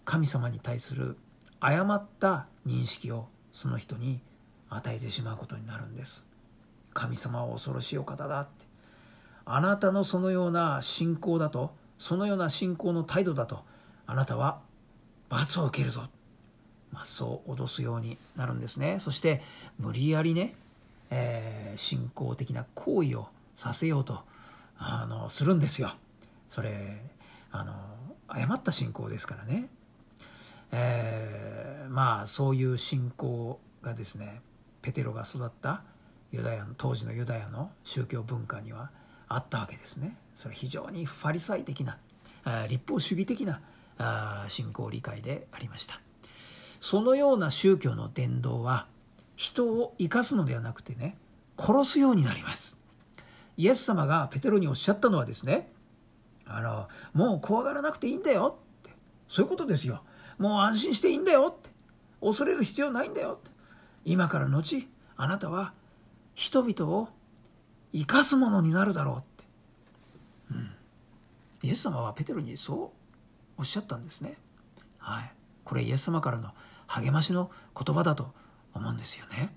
神様に対する誤った認識をその人に与えてしまうことになるんです。神様は恐ろしいお方だって。あなたのそのような信仰だとそのような信仰の態度だとあなたは罰を受けるぞ、そう脅すようになるんですね。そして無理やりね、えー、信仰的な行為をさせようとあのするんですよ。それあの誤った信仰ですからね。えー、まあそういう信仰がですねペテロが育ったユダヤの当時のユダヤの宗教文化にはあったわけですね。それ非常にファリサイ的な立法主義的な信仰理解でありました。そのような宗教の伝道は人を生かすのではなくてね殺すようになります。イエス様がペテロにおっしゃったのはですねあのもう怖がらなくていいんだよって。そういうことですよ。もう安心していいんだよって。恐れる必要ないんだよって。今から後あなたは人々を生かすものになるだろうって、うん、イエス様はペテロにそうおっしゃったんですね。はい。これイエス様からの励ましの言葉だと思うんですよね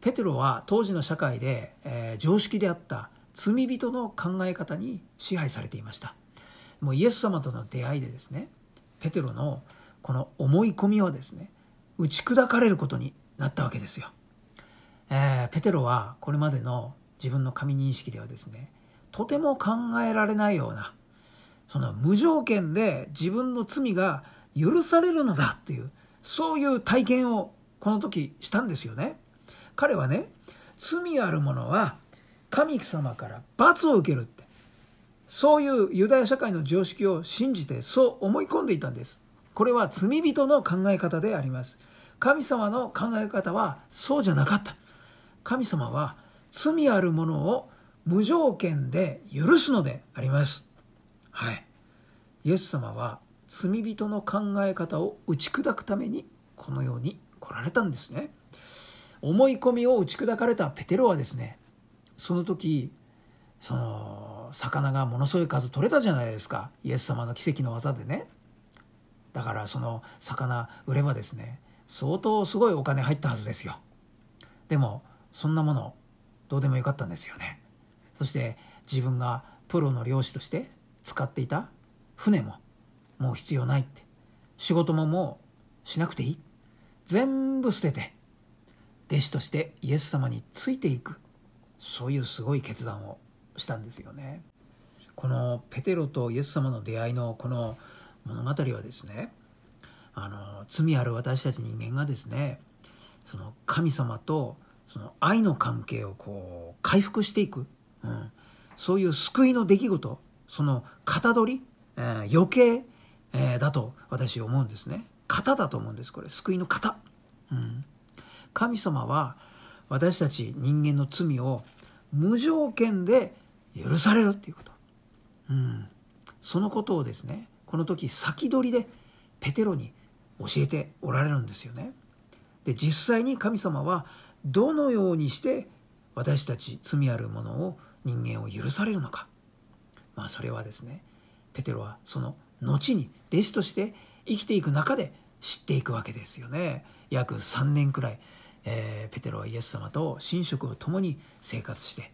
ペテロは当時の社会で、えー、常識であった罪人の考え方に支配されていましたもうイエス様との出会いでですねペテロのこの思い込みはですね打ち砕かれることになったわけですよ。えー、ペテロはこれまでの自分の神認識ではですねとても考えられないようなその無条件で自分の罪が許されるのだっていうそういう体験をこの時したんですよね。彼はね罪ある者は神様から罰を受けるって。そういうユダヤ社会の常識を信じてそう思い込んでいたんです。これは罪人の考え方であります。神様の考え方はそうじゃなかった。神様は罪あるものを無条件で許すのであります。はい。イエス様は罪人の考え方を打ち砕くためにこのように来られたんですね。思い込みを打ち砕かれたペテロはですねその時その魚がものすごい数取れたじゃないですか。イエス様の奇跡の技でね。だからその魚売ればですね相当すごいお金入ったはずですよ。でもそんなものどうでもよかったんですよね。そして自分がプロの漁師として使っていた船ももう必要ないって。仕事ももうしなくていい。全部捨てて。弟子としてイエス様についていく。そういうすごい決断をしたんですよね。このペテロとイエス様の出会いのこの物語はですねあの罪ある私たち人間がですねその神様とその愛の関係をこう回復していく、うん、そういう救いの出来事その型取り、えー、余計、えー、だと私思うんですね。型だと思うんですこれ。救いの型、うん、神様は私たち人間の罪を無条件で許されるっていうこと、うん、そのことをですねこの時先取りでペテロに教えておられるんですよね。で実際に神様はどのようにして私たち罪あるものを人間を許されるのか。まあそれはですねペテロはその後に弟子として生きていく中で知っていくわけですよね。約3年くらい、えー、ペテロはイエス様と寝食を共に生活して、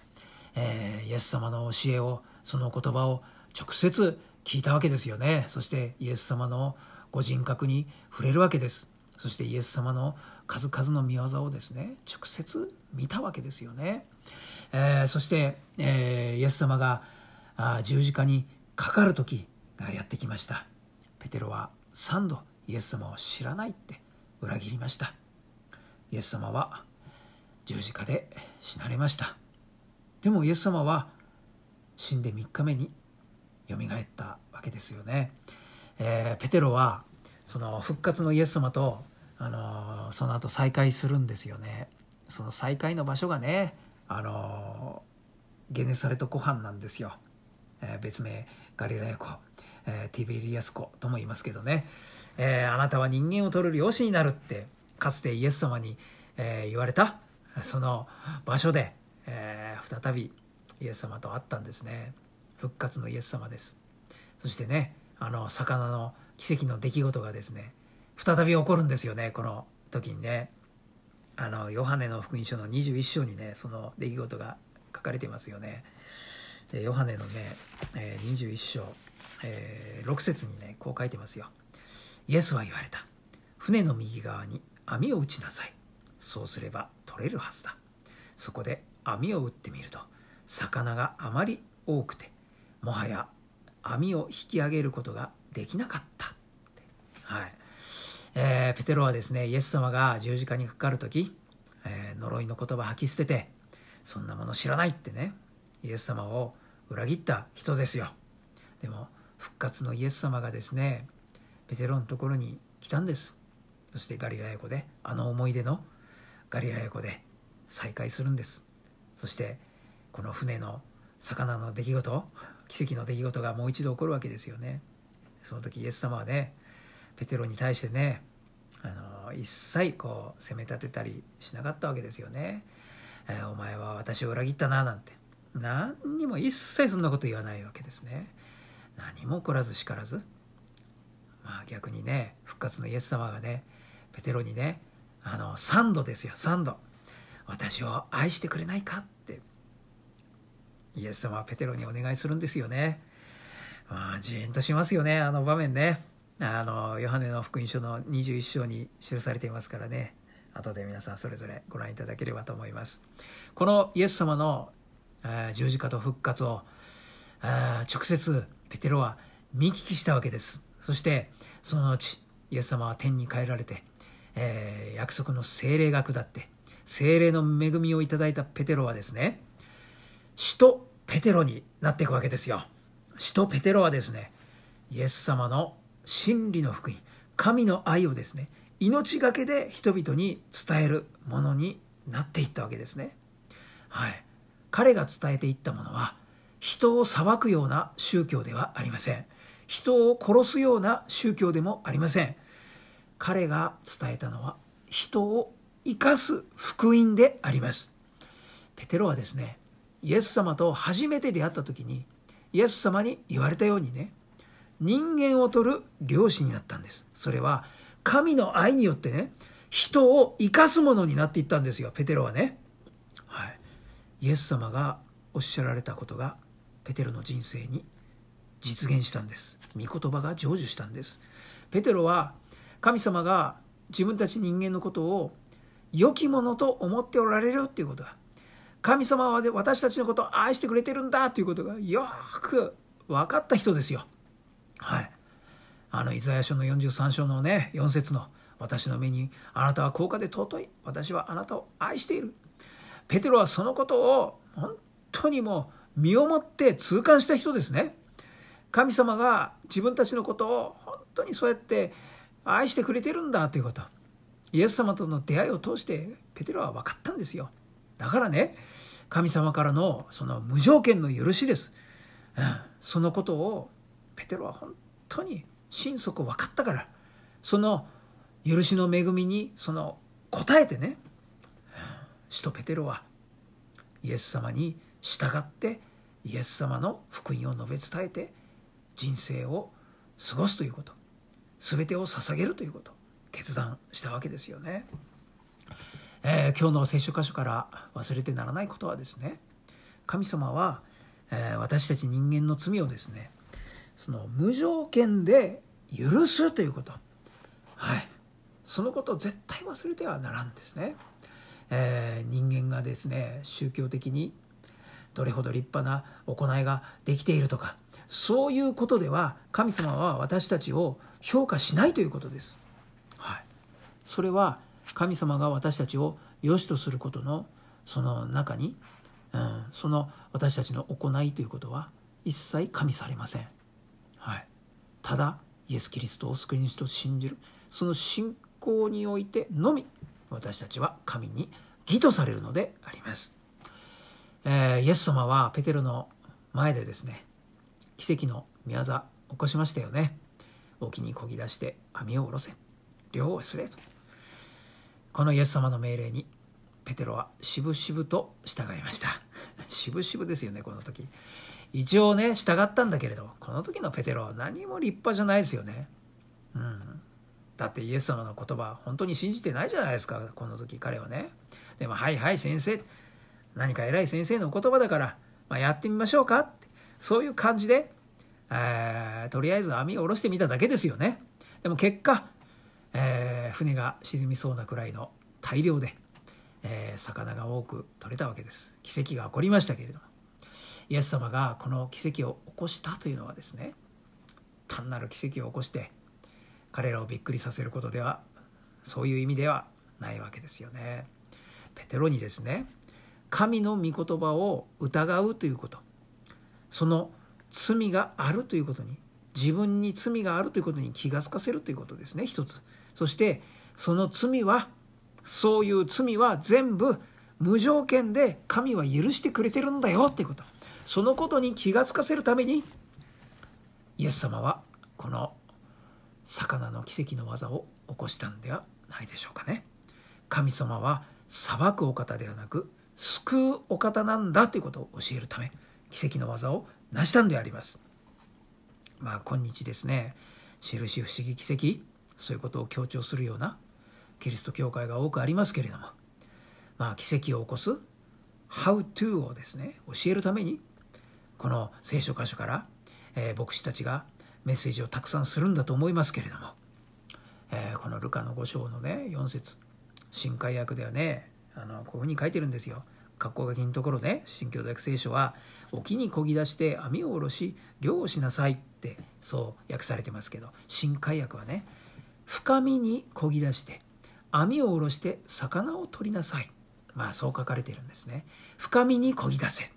えー、イエス様の教えをその言葉を直接聞いたわけですよね。そしてイエス様のご人格に触れるわけです。そしてイエス様の数々の見業をですね直接見たわけですよね、えー、そして、えー、イエス様があ十字架にかかる時がやってきました。ペテロは3度イエス様を知らないって裏切りました。イエス様は十字架で死なれました。でもイエス様は死んで3日目によみがえったわけですよね、えー、ペテロはその復活のイエス様と、あのー、その後再会するんですよね。その再会の場所がね、あのー、ゲネサレト湖畔なんですよ、え、別名ガリラヤ湖、えティベリアス湖とも言いますけどね、えあなたは人間を取る漁師になるってかつてイエス様に、え言われたその場所で、え再びイエス様と会ったんですね。復活のイエス様です。そしてねあの魚の奇跡の出来事がですね再び起こるんですよねこの時にね。あのヨハネの福音書の21章にねその出来事が書かれてますよね。ヨハネのね、え、21章、え、6節にねこう書いてますよ。イエスは言われた。船の右側に網を打ちなさい。そうすれば取れるはずだ。そこで網を打ってみると魚があまり多くてもはや網を引き上げることができなかった。はい。えー、ペテロはですねイエス様が十字架にかかる時、えー、呪いの言葉吐き捨ててそんなもの知らないってねイエス様を裏切った人ですよ。でも復活のイエス様がですねペテロのところに来たんです。そしてガリラヤ湖であの思い出のガリラヤ湖で再会するんです。そしてこの船の魚の出来事奇跡の出来事がもう一度起こるわけですよね。その時イエス様はねペテロに対してねあの一切こう責め立てたりしなかったわけですよね、えー、お前は私を裏切ったななんて。何にも一切そんなこと言わないわけですね何も起こらず叱らずまあ逆にね復活のイエス様がねペテロにねあの3度ですよ3度私を愛してくれないかってイエス様はペテロにお願いするんですよね。まあ、じーんとしますよね、あの場面ね。あの、ヨハネの福音書の21章に記されていますからね。後で皆さんそれぞれご覧いただければと思います。このイエス様の十字架と復活を直接ペテロは見聞きしたわけです。そしてその後イエス様は天に帰られて、えー、約束の精霊が下って精霊の恵みをいただいたペテロはですね使徒ペテロになっていくわけですよ。使徒ペテロはですねイエス様の真理の福音神の愛をですね命がけで人々に伝えるものになっていったわけですね。はい。彼が伝えていったものは人を裁くような宗教ではありません。人を殺すような宗教でもありません。彼が伝えたのは人を生かす福音であります。ペテロはですねイエス様と初めて出会った時にイエス様に言われたようにね人間を取る漁師になったんです。それは神の愛によってね人を生かすものになっていったんですよペテロはね。イエス様がおっしゃられたことがペテロの人生に実現したんです御言葉が成就したんですペテロは神様が自分たち人間のことを良きものと思っておられるっていうことが神様は私たちのことを愛してくれてるんだということがよく分かった人ですよ。はい。あの、イザヤ書の43章のね、4節の私の目にあなたは高価で尊い。私はあなたを愛している。ペテロはそのことを本当にもう身をもって痛感した人ですね。神様が自分たちのことを本当にそうやって愛してくれてるんだということ。イエス様との出会いを通してペテロは分かったんですよ。だからね、神様からのその無条件の許しです。うん、そのことをペテロは本当に心底分かったから、その許しの恵みにその答えてね、使徒ペテロはイエス様に従ってイエス様の福音を述べ伝えて人生を過ごすということ。全てを捧げるということ。決断したわけですよね。えー、今日の聖書箇所から忘れてならないことはですね神様は、えー、私たち人間の罪をですねその無条件で許すということ。はい。そのことを絶対忘れてはならんですね、えー、人間がですね宗教的にどれほど立派な行いができているとかそういうことでは神様は私たちを評価しないということです、はい、それは神様が私たちを良しとすることのその中に、うん、その私たちの行いということは一切加味されません、はい、ただイエス・キリストを救い主と信じるその信仰においてのみ私たちは神に義とされるのであります、えー、イエス様はペテロの前でですね奇跡の御業起こしましたよね。沖に漕ぎ出して網を下ろせ漁をすれと。このイエス様の命令にペテロは渋々と従いました。渋々ですよねこの時。一応ね従ったんだけれどこの時のペテロは何も立派じゃないですよね。うん。だってイエス様の言葉本当に信じてないじゃないですかこの時彼はね。でも「はいはい先生何か偉い先生の言葉だから、まあ、やってみましょうか」ってそういう感じで、えー、とりあえず網を下ろしてみただけですよね。でも結果、えー、船が沈みそうなくらいの大量で、えー、魚が多く取れたわけです。奇跡が起こりましたけれども。イエス様がこの奇跡を起こしたというのはですね単なる奇跡を起こして彼らをびっくりさせることではそういう意味ではないわけですよね。ペテロにですね神の御言葉を疑うということその罪があるということに自分に罪があるということに気が付かせるということですね一つそしてその罪はそういう罪は全部無条件で神は許してくれてるんだよっていうことそのことに気が付かせるためにイエス様はこの魚の奇跡の技を起こしたんではないでしょうかね。神様は裁くお方ではなく救うお方なんだということを教えるため奇跡の技を成したんであります。まあ今日ですね印不思議奇跡そういうことを強調するようなキリスト教会が多くありますけれどもまあ奇跡を起こす How to をですね教えるためにこの聖書箇所から、えー、牧師たちがメッセージをたくさんするんだと思いますけれども、えー、このルカの5章のね4節新海訳ではねあのこういうふうに書いてるんですよ。格好書きのところね新教大学聖書は沖に漕ぎ出して網を下ろし漁をしなさいってそう訳されてますけど新海訳はね深みに漕ぎ出して網を下ろして魚を取りなさい。まあそう書かれてるんですね。深みに漕ぎ出せ。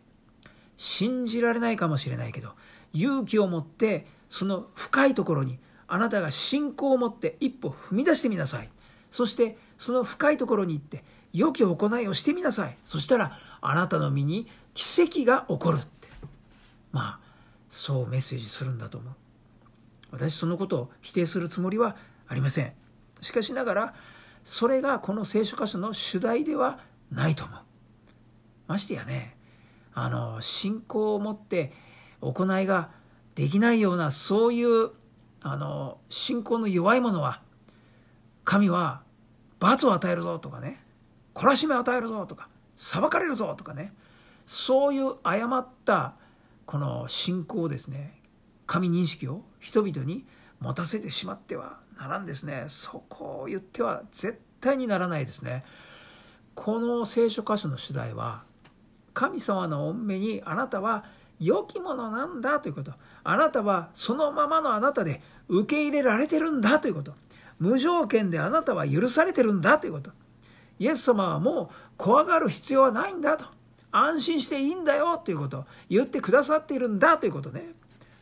信じられないかもしれないけど勇気を持ってその深いところにあなたが信仰を持って一歩踏み出してみなさい。そしてその深いところに行って良き行いをしてみなさい。そしたらあなたの身に奇跡が起こるって。まあそうメッセージするんだと思う。私そのことを否定するつもりはありません。しかしながらそれがこの聖書箇所の主題ではないと思う。ましてやねあの信仰を持って行いができないようなそういうあの信仰の弱い者は神は罰を与えるぞとかね懲らしめを与えるぞとか裁かれるぞとかねそういう誤ったこの信仰をですね神認識を人々に持たせてしまってはならんですね。そこを言っては絶対にならないですね。この聖書箇所の主題は神様の御目にあなたは良きものなんだということ。あなたはそのままのあなたで受け入れられてるんだということ。無条件であなたは許されてるんだということ。イエス様はもう怖がる必要はないんだと。安心していいんだよということ。を言ってくださっているんだということね、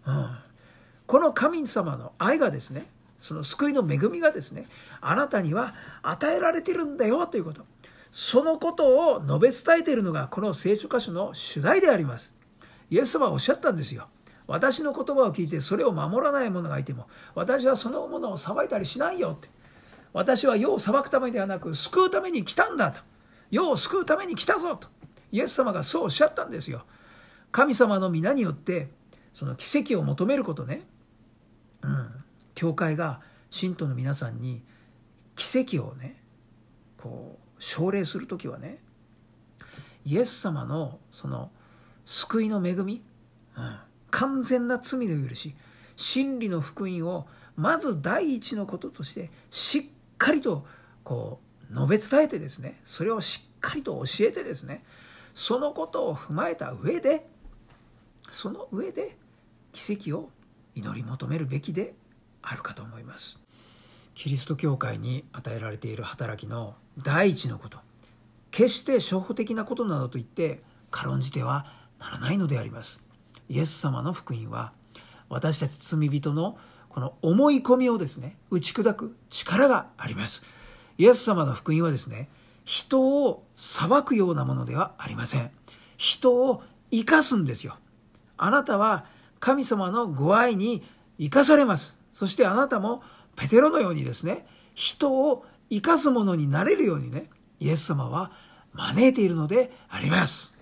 うん、この神様の愛がですねその救いの恵みがですねあなたには与えられてるんだよということ。そのことを述べ伝えているのがこの聖書箇所の主題であります。イエス様はおっしゃったんですよ。私の言葉を聞いてそれを守らない者がいても私はそのものを裁いたりしないよって。私は世を裁くためではなく救うために来たんだと。世を救うために来たぞと。イエス様がそうおっしゃったんですよ。神様の皆によってその奇跡を求めることね。うん。教会が信徒の皆さんに奇跡をねこう奨励する時はねイエス様のその救いの恵み、うん、完全な罪の許し真理の福音をまず第一のこととしてしっかりとこう述べ伝えてですねそれをしっかりと教えてですねそのことを踏まえた上でその上で奇跡を祈り求めるべきであるかと思います。キリスト教会に与えられている働きの第一のこと決して初歩的なことなどと言って軽んじてはならないのであります。イエス様の福音は私たち罪人のこの思い込みをですね打ち砕く力があります。イエス様の福音はですね人を裁くようなものではありません。人を生かすんですよ。あなたは神様のご愛に生かされます。そしてあなたもペテロのようにですね人を生かすものになれるようにねイエス様は招いているのであります。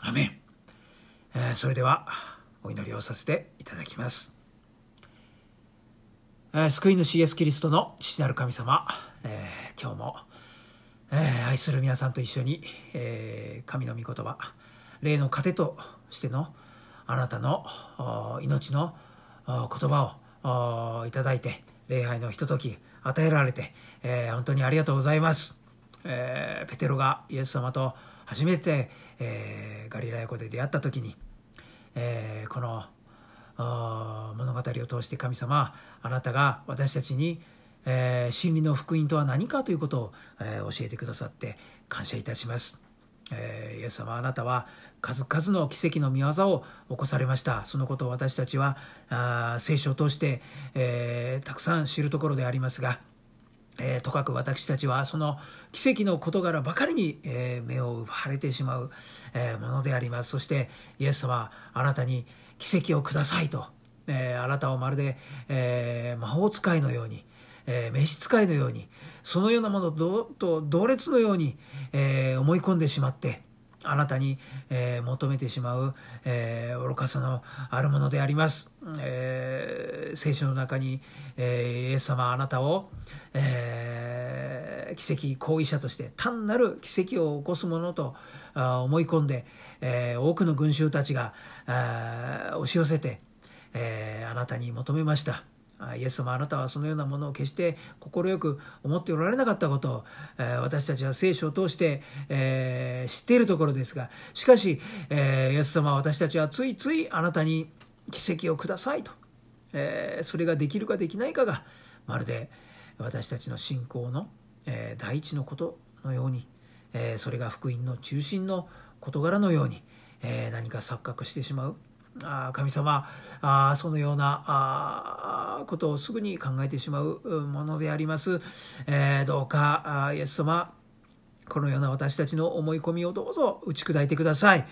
アメン、え、それではお祈りをさせていただきます、え、救い主イエス・キリストの父なる神様、え、今日も、え、愛する皆さんと一緒に、え、神の御言葉霊の糧としてのあなたの命の言葉をいただいて礼拝のひととき与えられて、え、本当にありがとうございます、え、ペテロがイエス様と初めて、えー、ガリラヤ湖で出会った時に、えー、この物語を通して神様あなたが私たちに、えー、真理の福音とは何かということを、えー、教えてくださって感謝いたします。えー、イエス様あなたは数々の奇跡の御業を起こされましたそのことを私たちはあ聖書を通して、えー、たくさん知るところでありますが、えー、とかく私たちはその奇跡の事柄ばかりに、え目を奪われてしまう、えものであります。そしてイエス様あなたに奇跡をくださいと、えあなたをまるで、え魔法使いのようにえ、召使いのようにそのようなものと同列のように、え、思い込んでしまってあなたに、えー、求めてしまう、えー、愚かさのあるものであります。えー、聖書の中に、えー、イエス様あなたを、えー、奇跡行為者として単なる奇跡を起こすものとあ思い込んで、えー、多くの群衆たちが押し寄せて、えー、あなたに求めました。イエス様あなたはそのようなものを決して快く思っておられなかったことを、え私たちは聖書を通して、え知っているところですがしかし、えイエス様は私たちはついついあなたに奇跡をくださいと、えそれができるかできないかがまるで私たちの信仰の、え第一のことのように、えそれが福音の中心の事柄のように、え何か錯覚してしまう。あ神様あそのようなあことをすぐに考えてしまうものであります、えー、どうかあイエス様このような私たちの思い込みをどうぞ打ち砕いてください、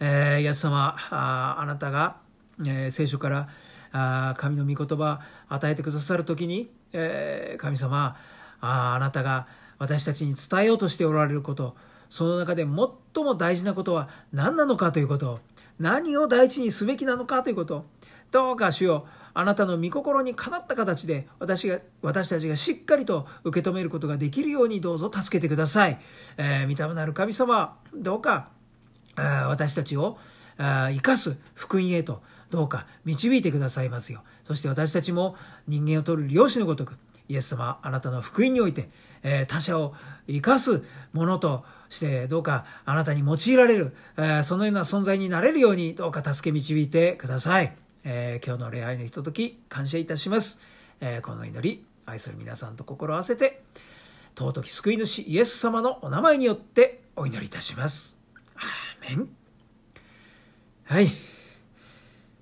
えー、イエス様ああなたが、えー、聖書からあ神の御言葉与えてくださる時に、えー、神様ああなたが私たちに伝えようとしておられることその中で最も大事なことは何なのかということを何を第一にすべきなのかということどうか主よあなたの御心にかなった形で私が私たちがしっかりと受け止めることができるようにどうぞ助けてください。えー、御霊なる神様どうか私たちを生かす福音へとどうか導いてくださいますよ。そして私たちも人間を取る漁師のごとくイエス様あなたの福音において、えー、他者を生かすものとしてどうかあなたに用いられる、え、そのような存在になれるようにどうか助け導いてください、え、今日の礼拝のひととき感謝いたします、えこの祈り愛する皆さんと心を合わせて尊き救い主イエス様のお名前によってお祈りいたします。アーメン。はい。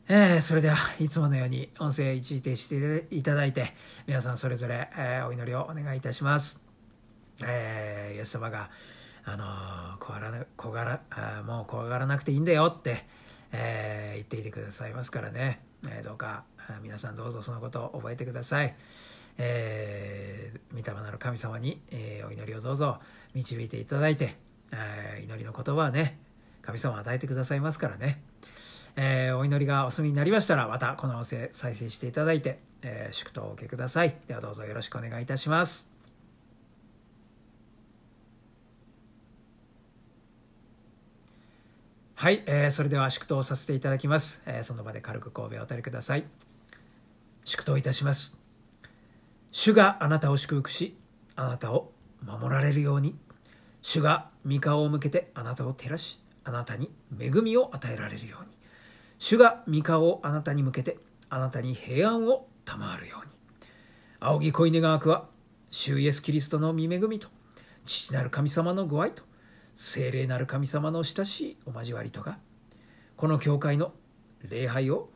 えー、それではいつものように音声一時停止していただいて皆さんそれぞれ、えー、お祈りをお願いいたします。えー、イエス様が、あの、怖がら怖がらあもう怖がらなくていいんだよって、えー、言っていてくださいますからね、えー、どうか皆さんどうぞそのことを覚えてください。えー、御霊なる神様に、えー、お祈りをどうぞ導いていただいて、えー、祈りの言葉はね神様与えてくださいますからね。えー、お祈りがお済みになりましたら、またこの音声再生していただいて、えー、祝祷をお受けください。ではどうぞよろしくお願いいたします。はい、えー、それでは祝祷させていただきます。えー、その場で軽く神戸をお渡りください。祝祷いたします。主があなたを祝福しあなたを守られるように主が御顔を向けてあなたを照らしあなたに恵みを与えられるように主が御顔をあなたに向けてあなたに平安を賜るように仰ぎ恋願わくは主イエスキリストの御恵みと父なる神様のご愛と聖霊なる神様の親しいお交わりとがこの教会の礼拝を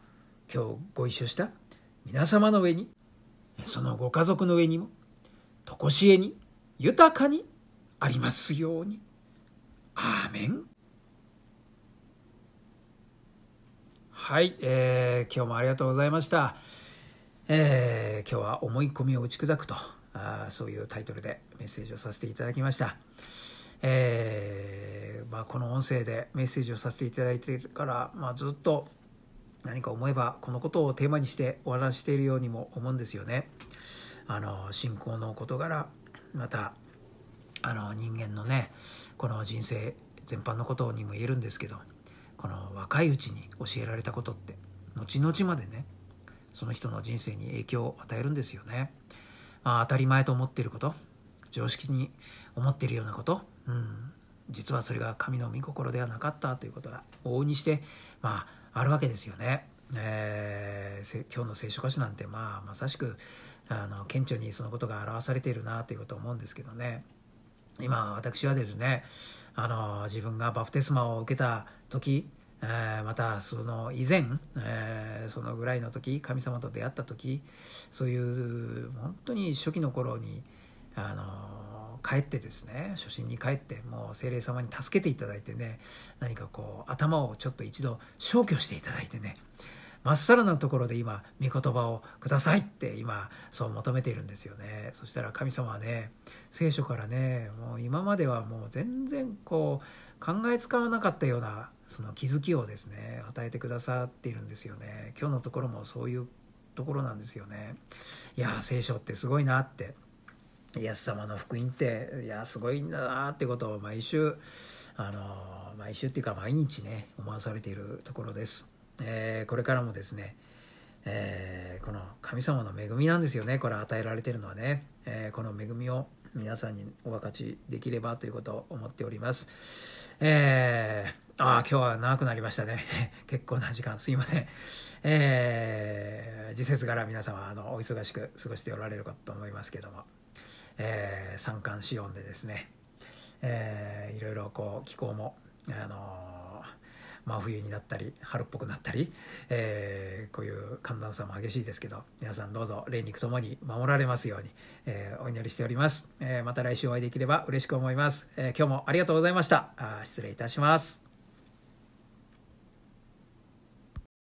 今日ご一緒した皆様の上にそのご家族の上にも常しえに豊かにありますように。アーメン。はい、えー、今日もありがとうございました。えー、今日は思い込みを打ち砕くとあそういうタイトルでメッセージをさせていただきました。えー、まあ、この音声でメッセージをさせていただいてから、まあ、ずっと何か思えばこのことをテーマにしてお話しているようにも思うんですよね。あの信仰の事柄またあの人間のねこの人生全般のことにも言えるんですけどこの若いうちに教えられたことって後々までねその人の人生に影響を与えるんですよね。まあ、当たり前と思っていること常識に思っているようなこと、うん、実はそれが神の御心ではなかったということが往々にして、まあ、あるわけですよね。えー、今日の聖書歌詞なんて、まあ、まさしくあの顕著にそのことが表されているなということを思うんですけどね。今私はですねあの自分がバプテスマを受けた時え、またその以前、え、そのぐらいの時神様と出会った時そういう本当に初期の頃にあの帰ってですね初心に帰ってもう精霊様に助けていただいてね何かこう頭をちょっと一度消去していただいてねまっさらなところで今御言葉をくださいって今そう求めているんですよね。そしたら神様はね聖書からねもう今まではもう全然こう考えつかなかったようなその気づきをですね与えてくださっているんですよね。今日のところもそういうところなんですよね。いや聖書ってすごいなってイエス様の福音っていやすごいんだなってことを毎週あの毎週っていうか毎日ね思わされているところです、えー、これからもですねえー、この神様の恵みなんですよねこれ与えられてるのはね、えー、この恵みを皆さんにお分かちできればということを思っております。えー、ああ、今日は長くなりましたね。結構な時間、すいません。えー、時節柄皆様、あの、お忙しく過ごしておられるかと思いますけども、えー、三寒四温でですね、えー、いろいろこう、気候も、あの真冬になったり春っぽくなったり、えー、こういう寒暖差も激しいですけど皆さんどうぞ霊肉ともに守られますように、えー、お祈りしております、えー、また来週お会いできれば嬉しく思います、え今日もありがとうございました。あ失礼いたします。